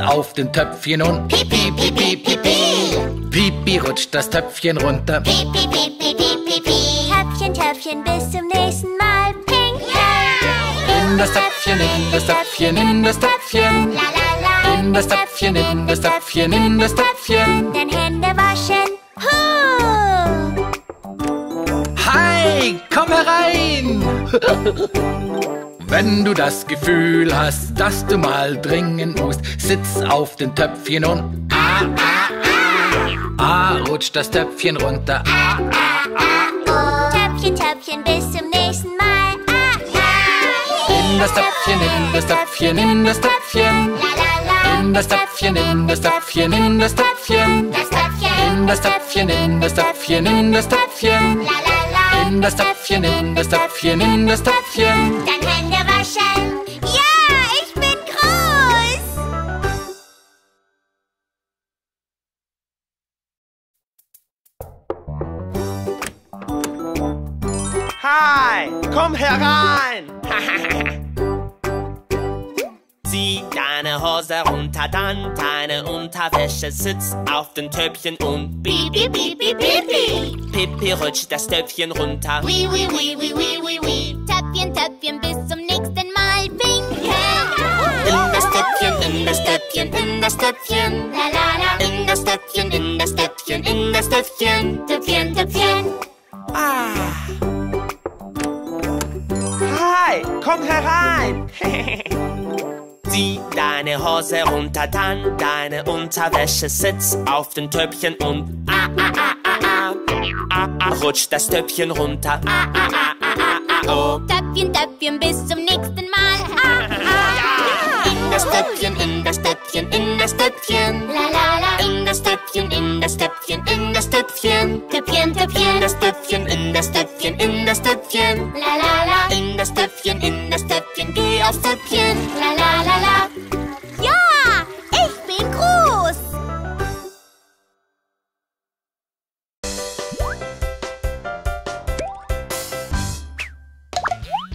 Auf den Töpfchen und pipi, pipi, pipi. Pipi rutscht das Töpfchen runter. Pipi, pipi, pipi, pipi. Töpfchen, Töpfchen, bis zum nächsten Mal. Ping, yeah. In das Töpfchen, in das Töpfchen, in das Töpfchen. La, la, la. In das Töpfchen, in das Töpfchen, in das Töpfchen. Wenn du das Gefühl hast, dass du mal dringend musst, sitz auf den Töpfchen und ah, ah, ah. Ah, rutscht das Töpfchen runter. Ah, Oh. Töpfchen, Töpfchen, bis zum nächsten Mal. Ah, ah. in das Töpfchen, in das Töpfchen, in das Töpfchen. In das Töpfchen, in das Töpfchen, in das Töpfchen. Das Töpfchen. In das Töpfchen, in das Töpfchen, in das Töpfchen. La, la, la. In das Töpfchen, in das Töpfchen, in das Töpfchen. Hi, komm herein! Zieh deine Hose runter, dann deine Unterwäsche sitzt auf den Töpfchen und Piep, piep, piep, piep, piep, piep. Pippi rutscht das Töpfchen runter. Wii, wii, wii, wii, wii, wii, wii. Töpfchen, Töpfchen, bis zum nächsten Mal. Ping, yeah. In das Töpfchen, in das Töpfchen, in das Töpfchen. La, la, la. In das Töpfchen, in das Töpfchen, in das Töpfchen. Töpfchen, Töpfchen. Ah. Komm herein! Zieh deine Hose runter, dann deine Unterwäsche sitzt auf den Töpfchen und ah, ah, ah, ah, ah, ah, ah, rutscht das Töpfchen runter. Ah, ah, ah, ah, ah, ah, oh. Töpfchen, Töpfchen, bis zum nächsten Mal. Ah, ah. In das Töpfchen, in das Töpfchen, in das Töpfchen. La, la, la. In das Töpfchen, in das Töpfchen, in das Töpfchen. Töpfchen, In Töpfchen. das Töpfchen, in das Töpfchen, in das Töpfchen. La, la, la. La, la, la, la. Ja, ich bin groß.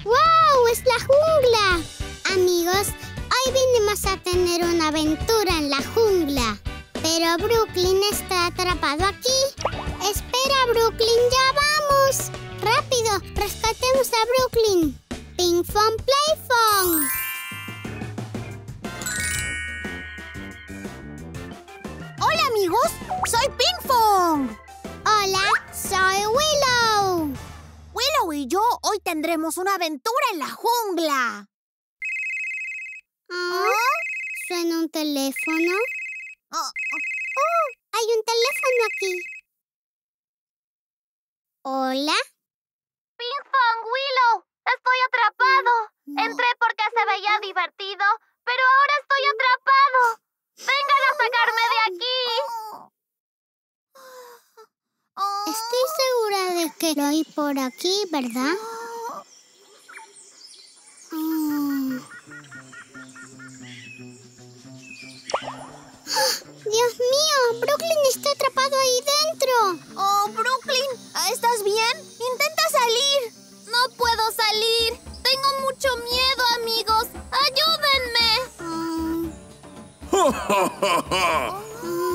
¡Wow! ¡Es la jungla! Amigos, hoy vinimos a tener una aventura en la jungla. Pero Brooklyn está atrapado aquí. Espera, Brooklyn, ya vamos. Rápido, rescatemos a Brooklyn. Ping Fong Play Fong. Hola, amigos. Soy Ping Fong. Hola, soy Willow. Willow y yo hoy tendremos una aventura en la jungla. Ah, ¿Suena un teléfono? Oh, ¡Oh! Hay un teléfono aquí. ¿Hola? Ping Pong, Willow, estoy atrapado. Entré porque se veía divertido, pero ahora estoy atrapado. Vengan a sacarme de aquí. Estoy segura de que lo hay por aquí, ¿verdad? Mm. Dios mío, Brooklyn está atrapado ahí dentro. Oh, Brooklyn, ¿estás bien? Intenta salir. No puedo salir. Tengo mucho miedo, amigos. Ayúdenme.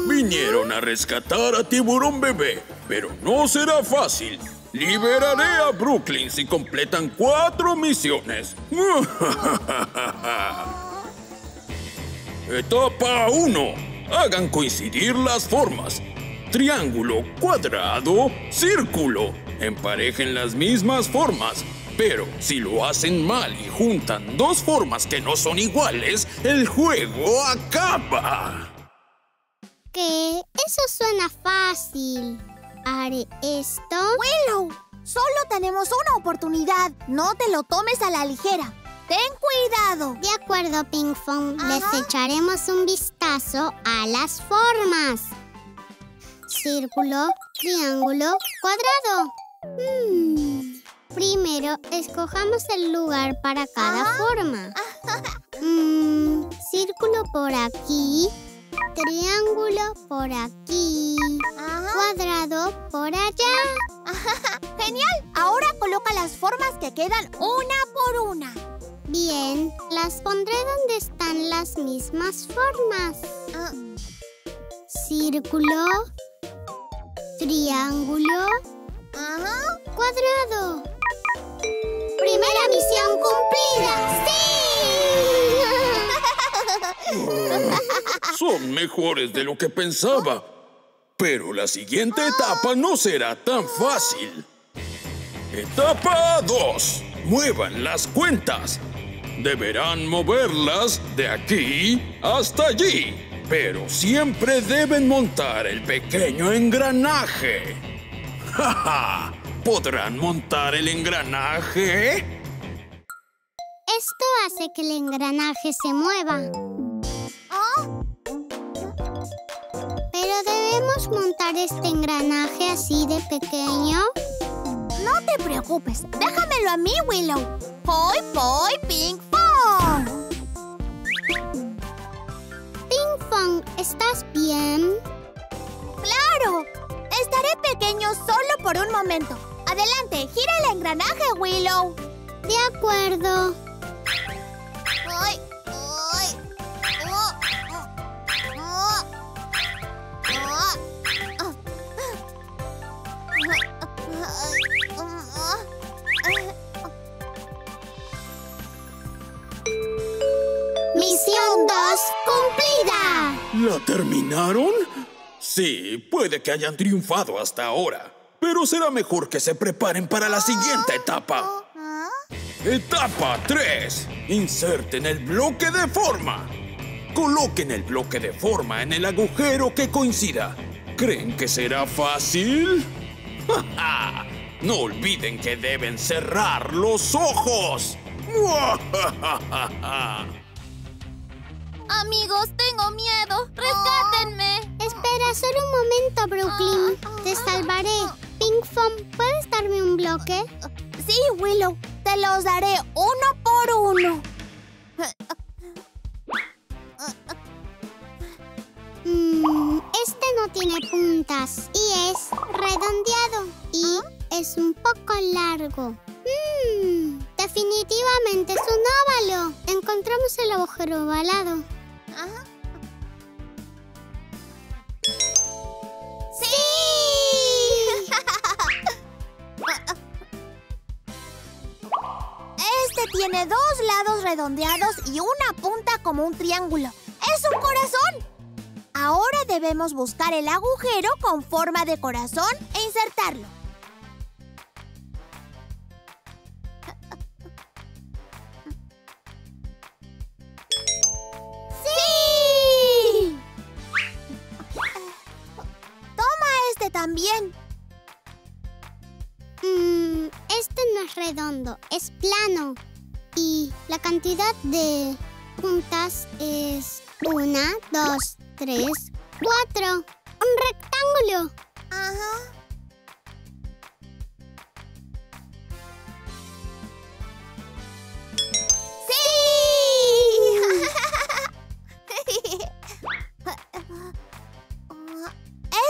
Vinieron a rescatar a Tiburón Bebé, pero no será fácil. Liberaré a Brooklyn si completan cuatro misiones. Etapa 1. Hagan coincidir las formas. Triángulo, cuadrado, círculo. Emparejen las mismas formas. Pero si lo hacen mal y juntan dos formas que no son iguales, el juego acaba. ¿Qué? Eso suena fácil. Haré esto. Willow, solo tenemos una oportunidad. No te lo tomes a la ligera. Ten cuidado. De acuerdo, Ping Fong. Les echaremos un vistazo a las formas. Círculo, triángulo, cuadrado. Hmm. Primero, escojamos el lugar para cada forma. Mm, círculo por aquí, triángulo por aquí, cuadrado por allá. Genial. Ahora coloca las formas que quedan una por una. Bien, las pondré donde están las mismas formas. Círculo, triángulo, cuadrado. Primera misión cumplida. ¡Sí! Son mejores de lo que pensaba. Pero la siguiente etapa no será tan fácil. Etapa 2. Muevan las cuentas. Deberán moverlas de aquí hasta allí. Pero siempre deben montar el pequeño engranaje. ¡Ja, ja! ¿Podrán montar el engranaje? Esto hace que el engranaje se mueva. Pero debemos montar este engranaje así de pequeño. No te preocupes, déjamelo a mí, Willow. Poi, poi, ping, pong. Ping Pong, ¿estás bien? ¡Claro! Estaré pequeño solo por un momento. Adelante, gira el engranaje, Willow. De acuerdo. ¡Ay! ¡Ay! ¡Oh! ¡Oh! ¡Oh! Misión 2 cumplida. ¿La terminaron? Sí, puede que hayan triunfado hasta ahora. Pero será mejor que se preparen para la siguiente etapa. Etapa 3. Inserten el bloque de forma. Coloquen el bloque de forma en el agujero que coincida. ¿Creen que será fácil? ¡Ja, ja! No olviden que deben cerrar los ojos. ¡Muajajaja! Amigos, tengo miedo. ¡Rescátenme! Espera solo un momento, Brooklyn. Te salvaré. Pink Pong, ¿puedes darme un bloque? Sí, Willow. Te los daré uno por uno. Mm, este no tiene puntas y es redondeado y es un poco largo. Mm, definitivamente es un óvalo. Encontramos el agujero ovalado. Este tiene dos lados redondeados y una punta como un triángulo. ¡Es un corazón! Ahora debemos buscar el agujero con forma de corazón e insertarlo. Cantidad de puntas es una, dos, tres, cuatro. Un rectángulo. Ajá.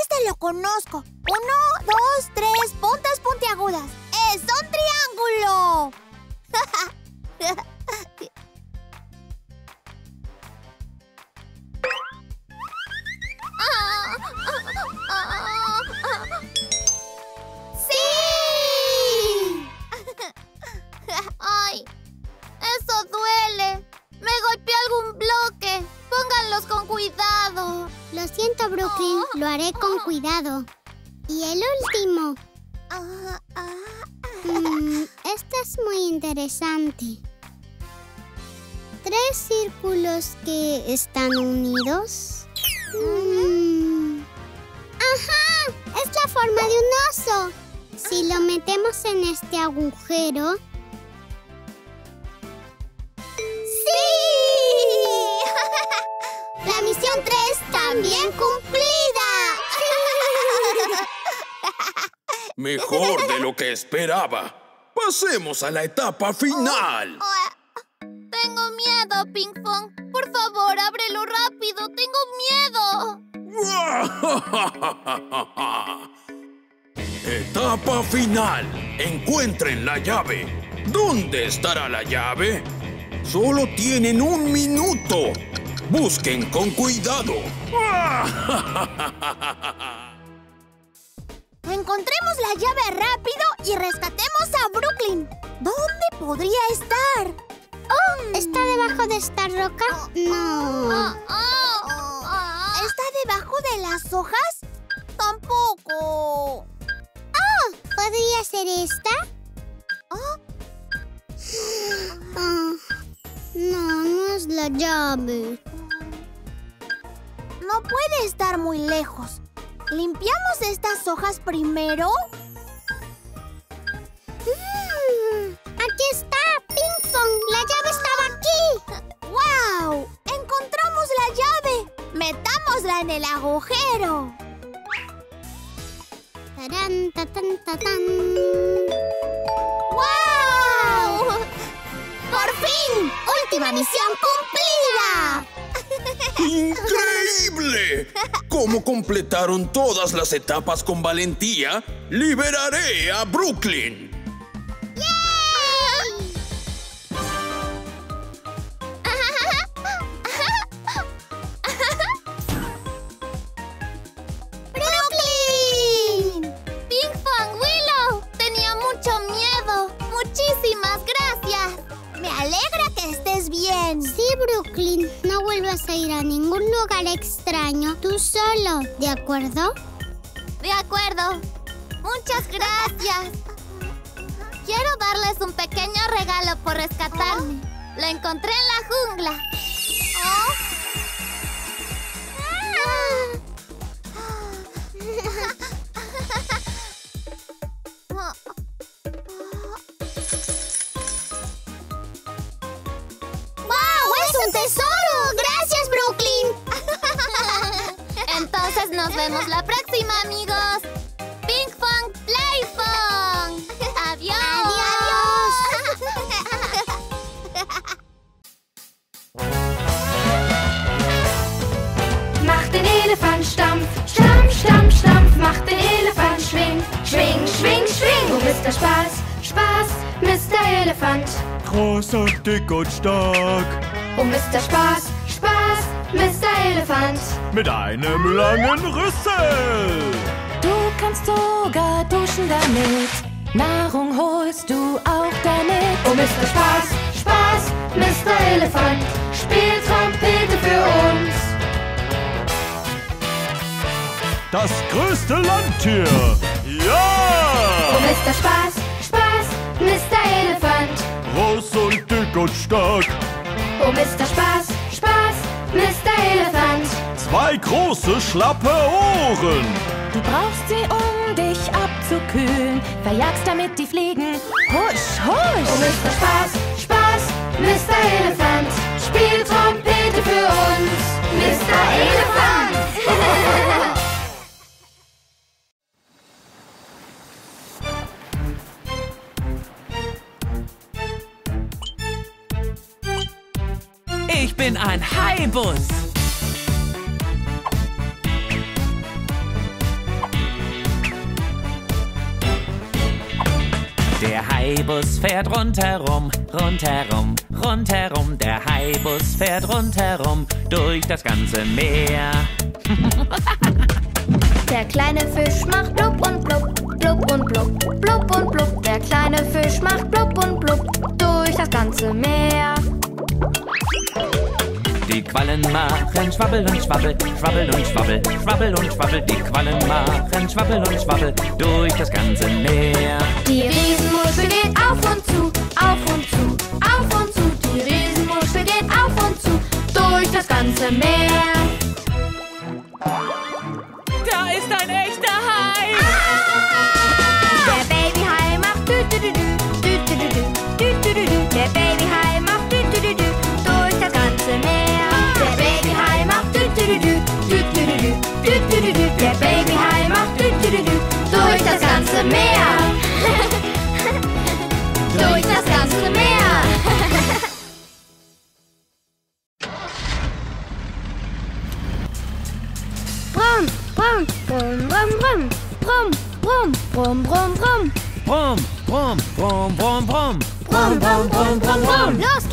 Este lo conozco. Uno, dos, tres, puntas puntiagudas. ¡Es un triángulo! ¡Pónganlos con cuidado! Lo siento, Brooklyn. Lo haré con cuidado. Y el último. Mm, este es muy interesante. Tres círculos que están unidos. Mm. ¡Ajá! Es la forma de un oso. Si lo metemos en este agujero... La misión 3 también cumplida. Mejor de lo que esperaba. Pasemos a la etapa final. Tengo miedo, Ping Pong. Por favor, ábrelo rápido. Tengo miedo. Etapa final. Encuentren la llave. ¿Dónde estará la llave? Solo tienen un minuto. Busquen con cuidado. Encontremos la llave rápido y rescatemos a Brooklyn. ¿Dónde podría estar? Oh, ¿Está debajo de esta roca? No. ¿Está debajo de las hojas? Tampoco. ¡Oh! ¿Podría ser esta? ¿Oh? No, no es la llave. No puede estar muy lejos. ¿Limpiamos estas hojas primero? Mm, aquí está, Pinkfong. La llave estaba aquí. ¡Wow! ¡Encontramos la llave! ¡Metámosla en el agujero! Tarán, tatán, tatán. ¡Wow! ¡Por fin! ¡Última misión cumplida! ¡Increíble! Como completaron todas las etapas con valentía, liberaré a Brooklyn. ¡Brooklyn! Encontré en la Mit einem langen Rüssel. Du kannst sogar duschen damit. Nahrung holst du auch damit. Ist der Spaß? Spaß, Mr. Elefant. Spiel Trompete für uns. Das größte Landtier. Ja! Ist der Spaß? Spaß, Mr. Elefant. Groß und dick und stark. Spaß? Spaß, Mr. Elefant. Zwei große, schlappe Ohren. Du brauchst sie, um dich abzukühlen. Verjagst damit die Fliegen. Husch, husch. Ist der Spaß? Spaß, Mr. Elefant. Spiel Trompete für uns. Mr. Elefant. Ich bin ein Haibus. Haibus fährt rundherum, rundherum, rundherum. Der Haibus fährt rundherum durch das ganze Meer. Der kleine Fisch macht blub und blub, blub und blub, blub und blub. Der kleine Fisch macht blub und blub durch das ganze Meer. Die Quallen machen Schwabbel und Schwabbel, Schwabbel und Schwabbel, Schwabbel und Schwabbel. Die Quallen machen Schwabbel und Schwabbel durch das ganze Meer. Die Riesenmuschel geht auf und zu, auf und zu, auf und zu. Die Riesenmuschel geht auf und zu durch das ganze Meer. Ganze Meer. durch das ganze Meer. Brumm, brumm, brumm, brumm, brumm, brumm, brumm, brumm, brumm, brumm. Brumm, brumm, brumm, brumm, brumm. Brumm, brumm, brumm, brumm, brumm. Los geht's!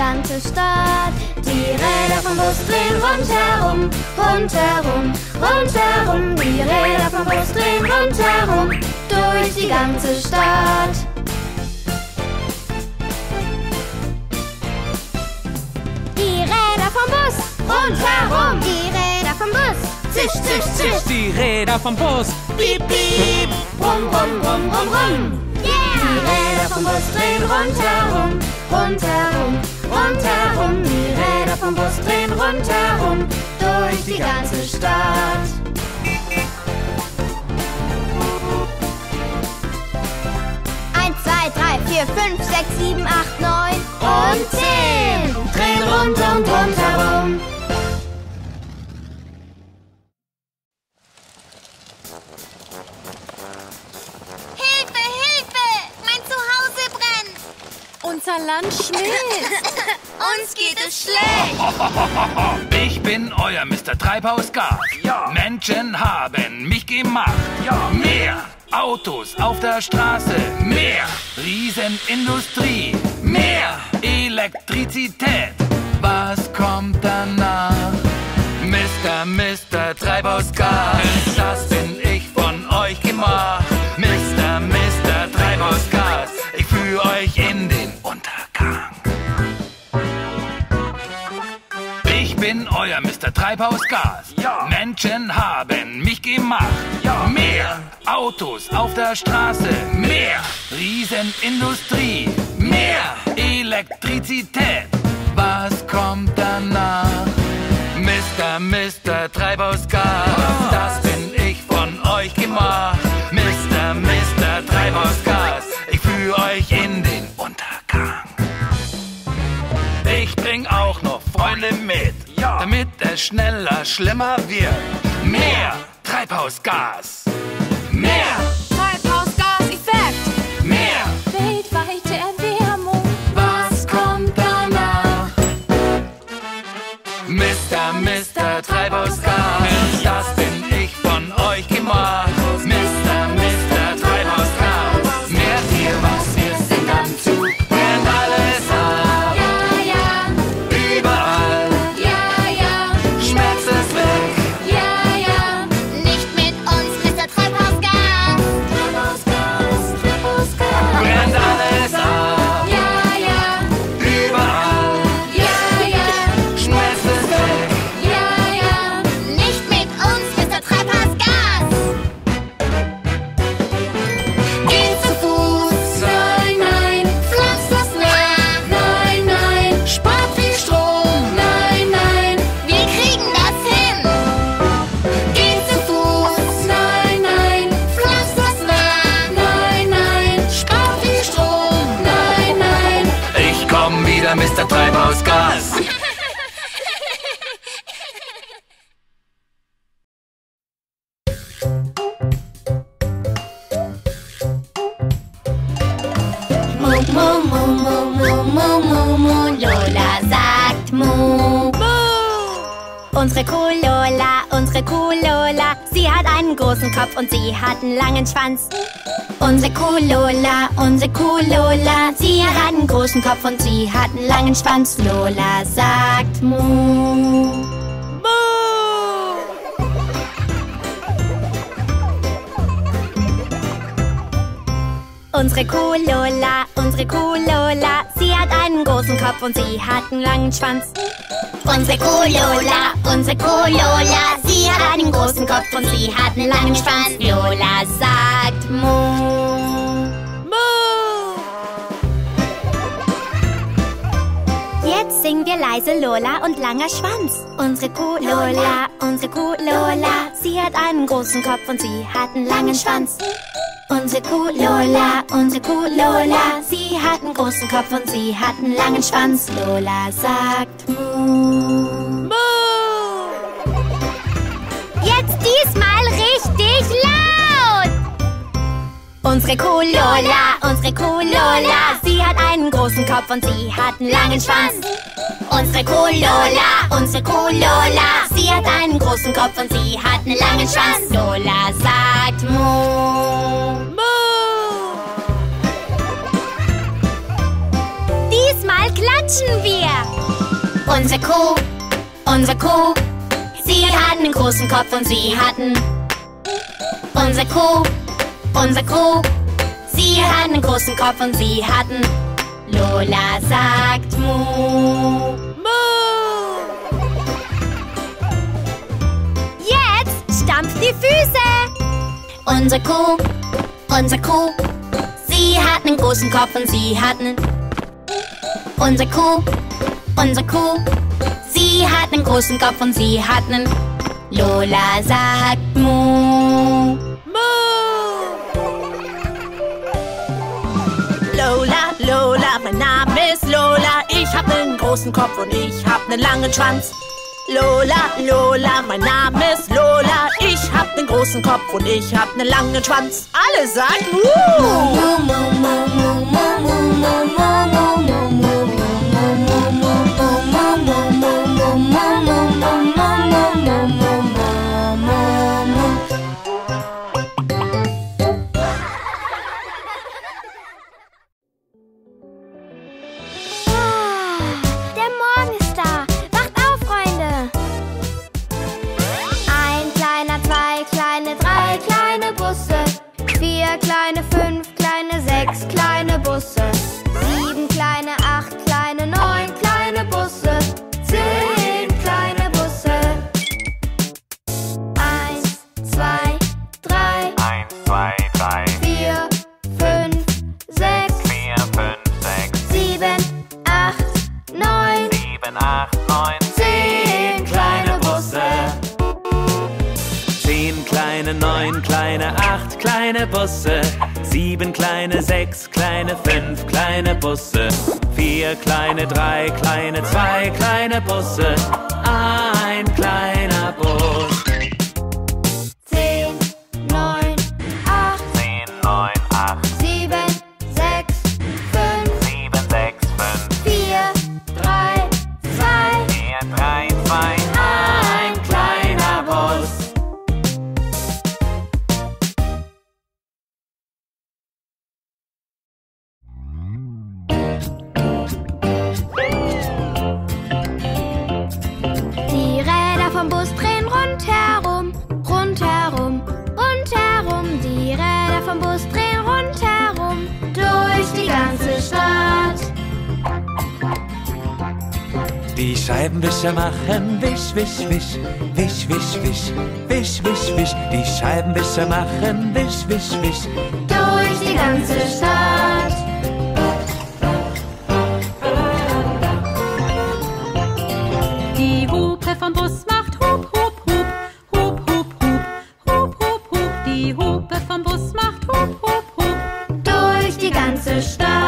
Ganze Stadt. Die Räder vom Bus drehen rundherum, rundherum, rundherum. Die Räder vom Bus drehen rundherum, durch die ganze Stadt. Die Räder vom Bus rundherum, die Räder vom Bus. Zisch, zisch, zisch. Die Räder vom Bus. Piep, piep. Rum, rum, rum, rum, rum. Die Räder vom Bus drehen rundherum, rundherum, rundherum. Die Räder vom Bus drehen rundherum, durch die ganze Stadt. Eins, zwei, drei, vier, fünf, sechs, sieben, acht, neun und zehn. Drehen rund und rundherum. Hilfe, Hilfe! Mein Zuhause brennt! Unser Land schmilzt. Uns geht es schlecht! Ich bin euer Mr. Treibhausgas. Ja. Menschen haben mich gemacht. Ja. Mehr Autos auf der Straße. Mehr Riesenindustrie. Mehr Elektrizität. Was kommt danach? Mr. Mr. Treibhausgas. Das bin ich von euch gemacht. Mr. Mr. Treibhausgas. Ich führe euch in den Treibhausgas. Ja. Menschen haben mich gemacht. Ja. Mehr Autos auf der Straße. Mehr Riesenindustrie. Mehr Elektrizität. Was kommt danach? Mr. Mr. Treibhausgas. Schneller schlimmer wird. Mehr Treibhausgas. Mehr, Treibhausgaseffekt. mehr. Weltweite Erwärmung. Was kommt danach? Mr. Mr. Treibhausgas. Und sie hat einen langen Schwanz. Unsere Kuh Lola, unsere Kuh Lola, sie hat einen großen Kopf und sie hat einen langen Schwanz. Lola sagt Mu. Unsere Kuh Lola, unsere Kuh Lola, sie hat einen großen Kopf und sie hat einen langen Schwanz. Unsere Kuh Lola, unsere Kuh Lola, sie hat einen großen Kopf und sie hat einen langen Schwanz. Lola sagt Mu. Mu. Jetzt singen wir leise Lola und langer Schwanz. Unsere Kuh Lola, unsere Kuh Lola, sie hat einen großen Kopf und sie hat einen langen Schwanz. Unsere Kuh Lola, unsere Kuh Lola, sie hat einen großen Kopf und sie hat einen langen Schwanz. Lola sagt Mu. Mu. Jetzt diesmal richtig laut. Unsere Kuh Lola, unsere Kuh Lola, sie hat einen großen Kopf und sie hat einen langen Schwanz. Unsere Kuh Lola, unsere Kuh Lola, sie hat einen großen Kopf und sie hat einen langen Schwanz. Lola sagt Mu. Mu. Diesmal klatschen wir. Unsere Kuh, unsere Kuh, sie hatten einen großen Kopf und sie hatten. Unsere Kuh, unsere Kuh, sie hatten einen großen Kopf und sie hatten. Lola sagt Mu. Jetzt stampft die Füße. Unsere Kuh, unsere Kuh, sie hatten einen großen Kopf und sie hatten. Unsere Kuh, unsere Kuh, sie hatten einen großen Kopf und sie hatten. Lola sagt Mu. Lola, Lola, mein Name ist Lola. Ich hab nen großen Kopf und ich hab nen langen Schwanz. Lola, Lola, mein Name ist Lola. Ich hab nen großen Kopf und ich hab nen langen Schwanz. Alle sagen Wuh! Der kleine, acht kleine Busse. Sieben kleine, sechs kleine, fünf kleine Busse. Vier kleine, drei kleine, zwei kleine Busse. Ein kleiner Bus. Rundherum, rundherum. Die Räder vom Bus drehen rundherum, durch die ganze Stadt. Die Scheibenwischer machen wisch, wisch, wisch, wisch, wisch, wisch, wisch, wisch, wisch. Die Scheibenwischer machen wisch, wisch, wisch. Durch die ganze Stadt. Die Hupe vom Bus macht Hup, Hup, Hup. Durch die ganze Stadt.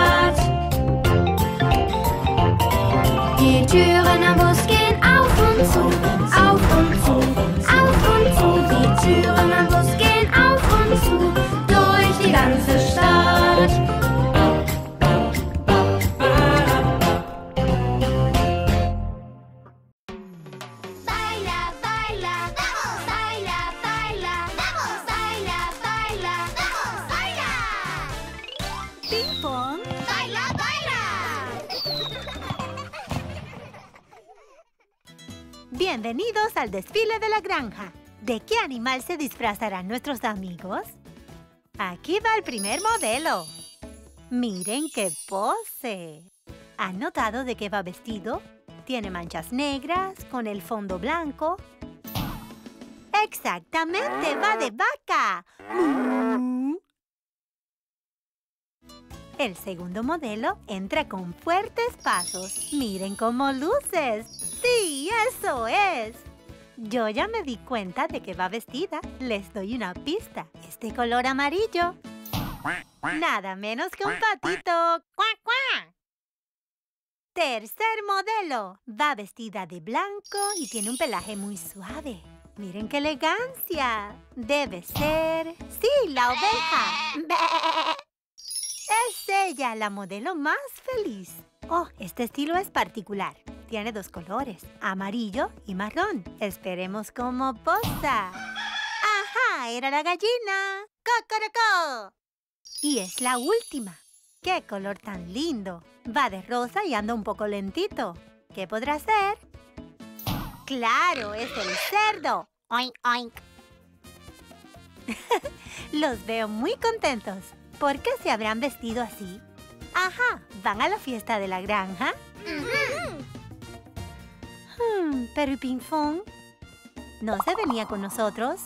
De la granja. ¿De qué animal se disfrazarán nuestros amigos? Aquí va el primer modelo. Miren qué pose. ¿Han notado de qué va vestido? Tiene manchas negras con el fondo blanco. Exactamente, va de vaca. El segundo modelo entra con fuertes pasos. Miren cómo luces. Sí, eso es. Yo ya me di cuenta de que va vestida. Les doy una pista. Este color amarillo. Nada menos que un patito. Tercer modelo. Va vestida de blanco y tiene un pelaje muy suave. Miren qué elegancia. Debe ser... Sí, la oveja. Es ella, la modelo más feliz. Oh, este estilo es particular. Tiene dos colores, amarillo y marrón. Esperemos cómo posa. ¡Ajá! Era la gallina. ¡Cocorocó! Y es la última. ¡Qué color tan lindo! Va de rosa y anda un poco lentito. ¿Qué podrá ser? ¡Claro! ¡Es el cerdo! Oink, oink. Los veo muy contentos. ¿Por qué se habrán vestido así? Ajá, ¿van a la fiesta de la granja? Hmm, pero ¿y Ping Fong? ¿No se venía con nosotros?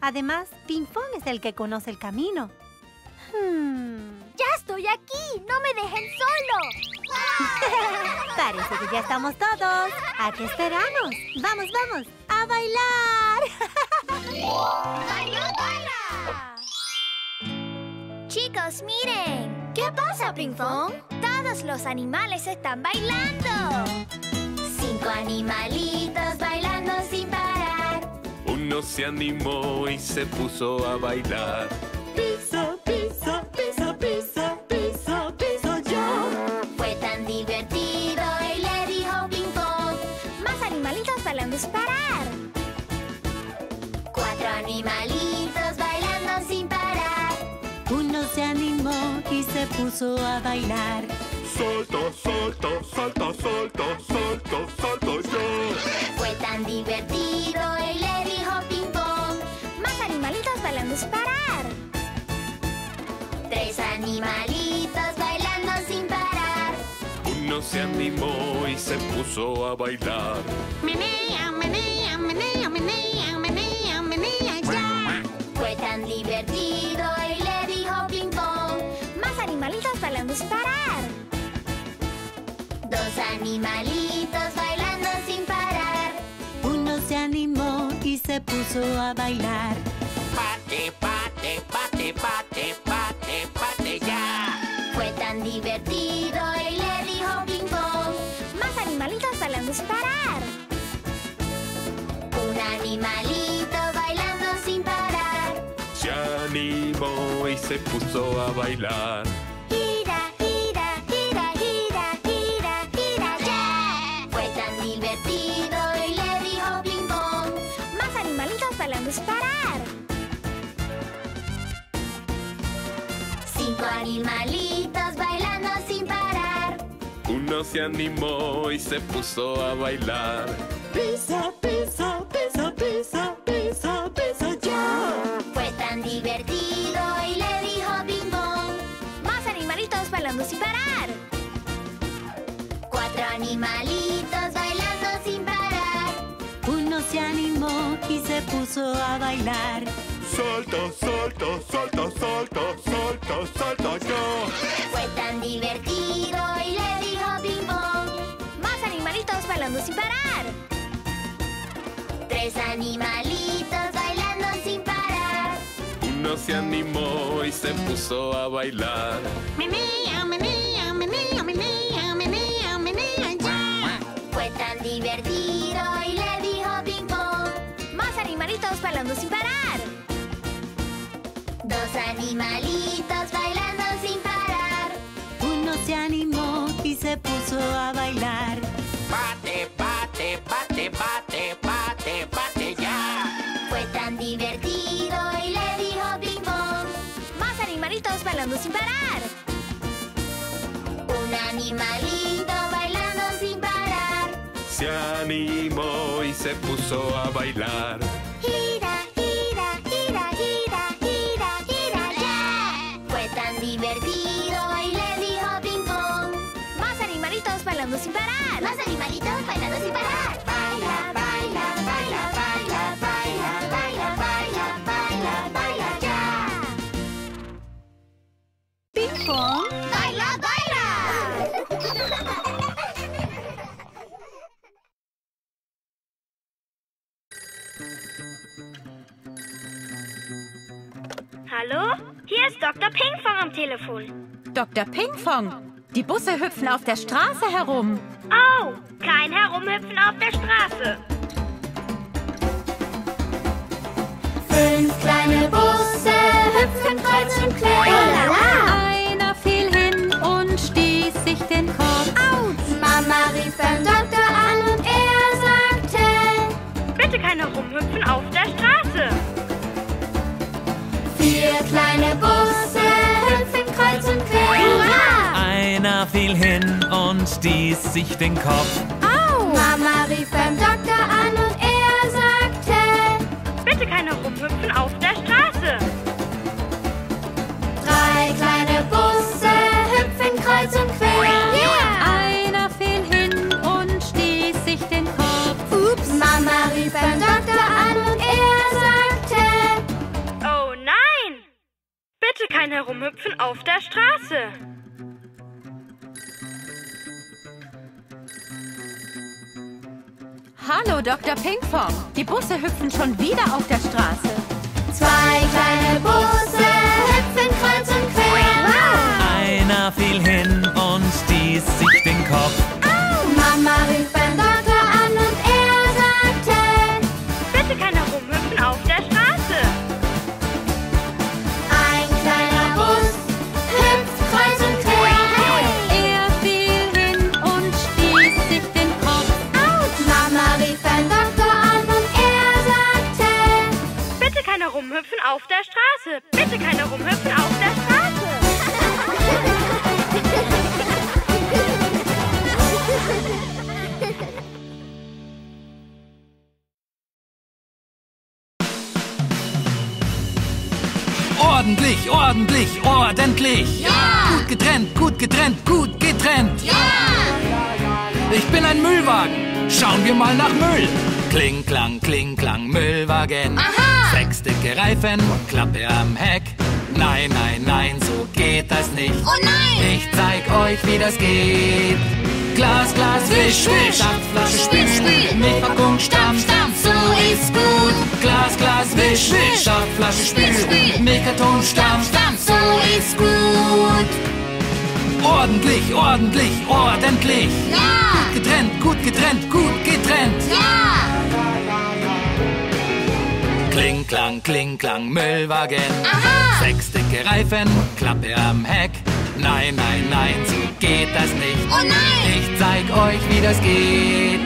Además, Ping Fong es el que conoce el camino. Hmm. ¡Ya estoy aquí! ¡No me dejen solo! Parece que ya estamos todos. ¿A qué esperamos? ¡Vamos, vamos! ¡A bailar! ¡Baila, baila! Chicos, miren. ¿Qué pasa, Ping Pong? Todos los animales están bailando. Cinco animalitos bailando sin parar. Uno se animó y se puso a bailar. Piso, piso, piso, piso, piso, piso yo. Fue tan divertido y le dijo Ping Pong. Más animalitos bailando sin parar. Cuatro animalitos bailando sin parar. Uno se animó y se puso a bailar. Salto, salto, salto, salto, se animó y se puso a bailar. Menea, menea, menea, menea, menea, menea, ya. Fue tan divertido y le dijo Ping Pong. Más animalitos bailando sin parar. Dos animalitos bailando sin parar. Uno se animó y se puso a bailar. Un animalito bailando sin parar. Se animó y se puso a bailar. Gira, gira, gira, gira, gira, gira ya. Fue tan divertido y le dijo Ping Pong. Más animalitos bailando sin parar. Cinco animalitos. Uno se animó y se puso a bailar. Pisa, pisa, pisa, pisa, pisa, pisa yo. Fue tan divertido y le dijo Pong. Más animalitos bailando sin parar. Cuatro animalitos bailando sin parar. Uno se animó y se puso a bailar. Salto, salto, salto, salto, salto, salto yo. Fue tan divertido y le bailando sin parar. Tres animalitos bailando sin parar. Uno se animó y se puso a bailar. Menea, menea, menea, menea, menea, menea ya. Fue tan divertido y le dijo Ping Pong. Más animalitos bailando sin parar. Dos animalitos bailando sin parar. Uno se animó y se puso a bailar. Pate, pate, pate, pate, pate, pate ya. Fue tan divertido y le dijo Ping Pong. Más animalitos bailando sin parar. Un animalito bailando sin parar. Se animó y se puso a bailar. Pong. Baila, baila. Hallo? Hier ist Dr. Pinkfong am Telefon. Dr. Pingfong, die Busse hüpfen auf der Straße herum. Oh, kein Herumhüpfen auf der Straße. Fünf kleine Busse hüpfen kreuz und quer. Einer kein Herumhüpfen auf der Straße. Vier kleine Busse hüpfen kreuz und quer. Einer fiel hin und und stieß sich den Kopf. Au! Mama rief beim Doktor an und er sagte, Bitte keine rumhüpfen auf der Straße. drei kleine Busse hüpfen kreuz und quer. Herumhüpfen auf der Straße. Hallo, Dr. Pinkfong. Die Busse hüpfen schon wieder auf der Straße. zwei kleine Busse hüpfen kreuz und quer. Einer fiel hin und stieß sich den Kopf. Auf der Straße. Bitte kein Herumhüpfen auf der Straße. Ordentlich, ordentlich, ordentlich. Ja! Gut getrennt, gut getrennt, gut getrennt. Ja! Ich bin ein Müllwagen. Schauen wir mal nach Müll. Kling, klang, kling, klang, Müllwagen. Aha! Sechs dicke Reifen, Klappe am Heck. Nein, nein, nein, so geht das nicht. Oh nein! Ich zeig euch, wie das geht. Glas, Glas, wisch, wisch. Dampfflasche, spül, spül. Milchpackung, stampf, stampf, so ist gut. Glas, Glas, wisch, wisch. Dampfflasche, spül, spül. Milchkarton, stampf, stampf, so ist gut. Ordentlich, ordentlich, ordentlich. Ja! Gut getrennt, gut getrennt, gut getrennt. Ja! Kling, klang, kling, klang, Müllwagen. Aha! Sechs dicke Reifen, Klappe am Heck. Nein, nein, nein, so geht das nicht. Oh nein! Ich zeig euch, wie das geht.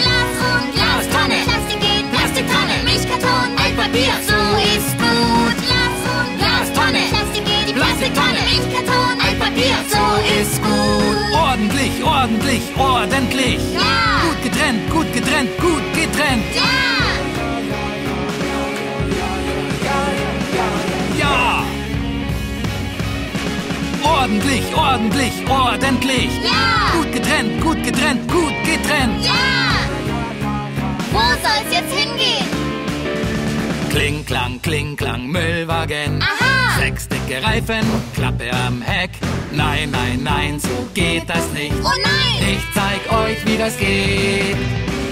Glas und Glastonne, Plastik geht, Plastiktonne, Milchkarton, Altpapier, so ist gut. Glas und Glastonne, Plastik geht, die Plastiktonne, Milchkarton, Altpapier, so ist gut. Ordentlich, ordentlich, ordentlich. Ja! Gut getrennt, gut getrennt, gut getrennt. Ja! Ordentlich, ordentlich, ordentlich. Ja! Gut getrennt, gut getrennt, gut getrennt. Ja! Wo soll's jetzt hingehen? Kling, klang, kling, klang, Müllwagen. Aha! Sechs dicke Reifen, Klappe am Heck. Nein, nein, nein, so geht das nicht. Oh nein! Ich zeig euch, wie das geht.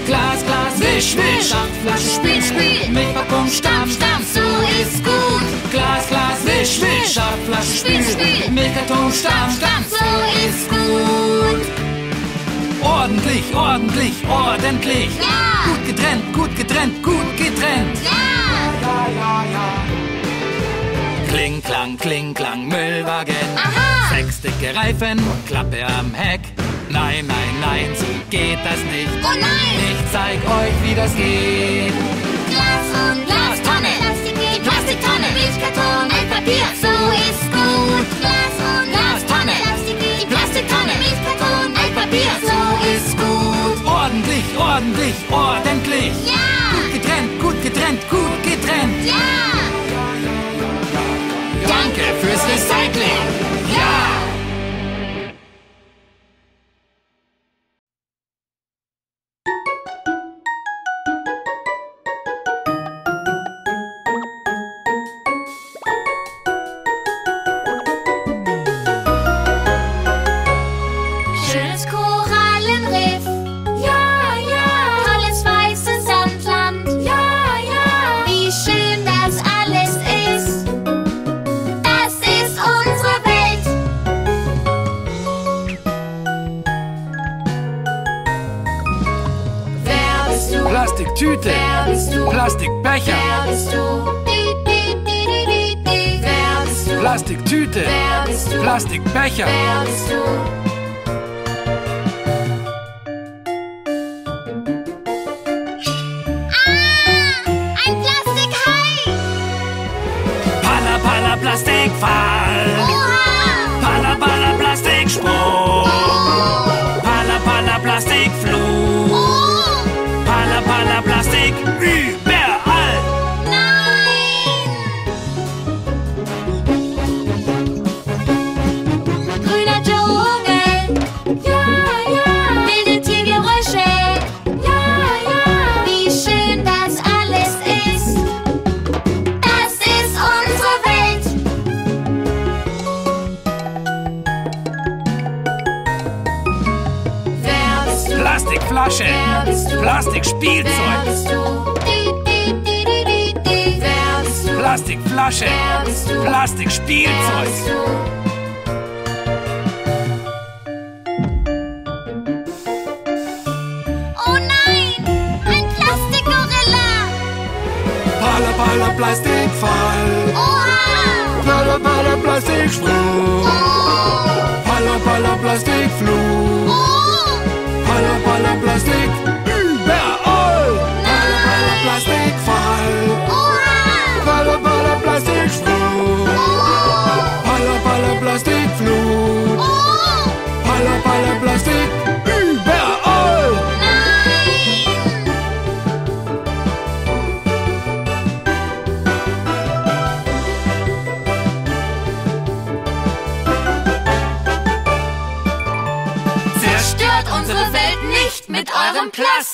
Glas, Glas, wisch, wisch. Dampfflasche, spül, spül. Milchpackung, stampf, stampf, ist gut. Glas, Glas, wisch, wisch. Dampfflasche, spül. Milchkarton, stampf, stampf, So ist gut. Ordentlich, ordentlich, ordentlich. Ja! Gut getrennt, gut getrennt, gut getrennt. Ja! Kling, klang, kling, klang, Müllwagen. Aha! Sechs dicke Reifen, Klappe am Heck. Nein, nein, nein, so geht das nicht. Oh nein! Ich zeig euch, wie das geht. Plastiktonne, Milchkarton, Altpapier, so ist gut. Glas und Glastonne, Plastik geht, Plastiktonne, Milchkarton, Altpapier, so ist gut. Ordentlich, ordentlich, ordentlich. Ja! Gut getrennt, gut getrennt, gut getrennt. Ja! Danke fürs Recycling. Plastikfall. Oha! Palla, Palla, Plastikstrom. Oh. Palla, Palla, Plastikflut. class.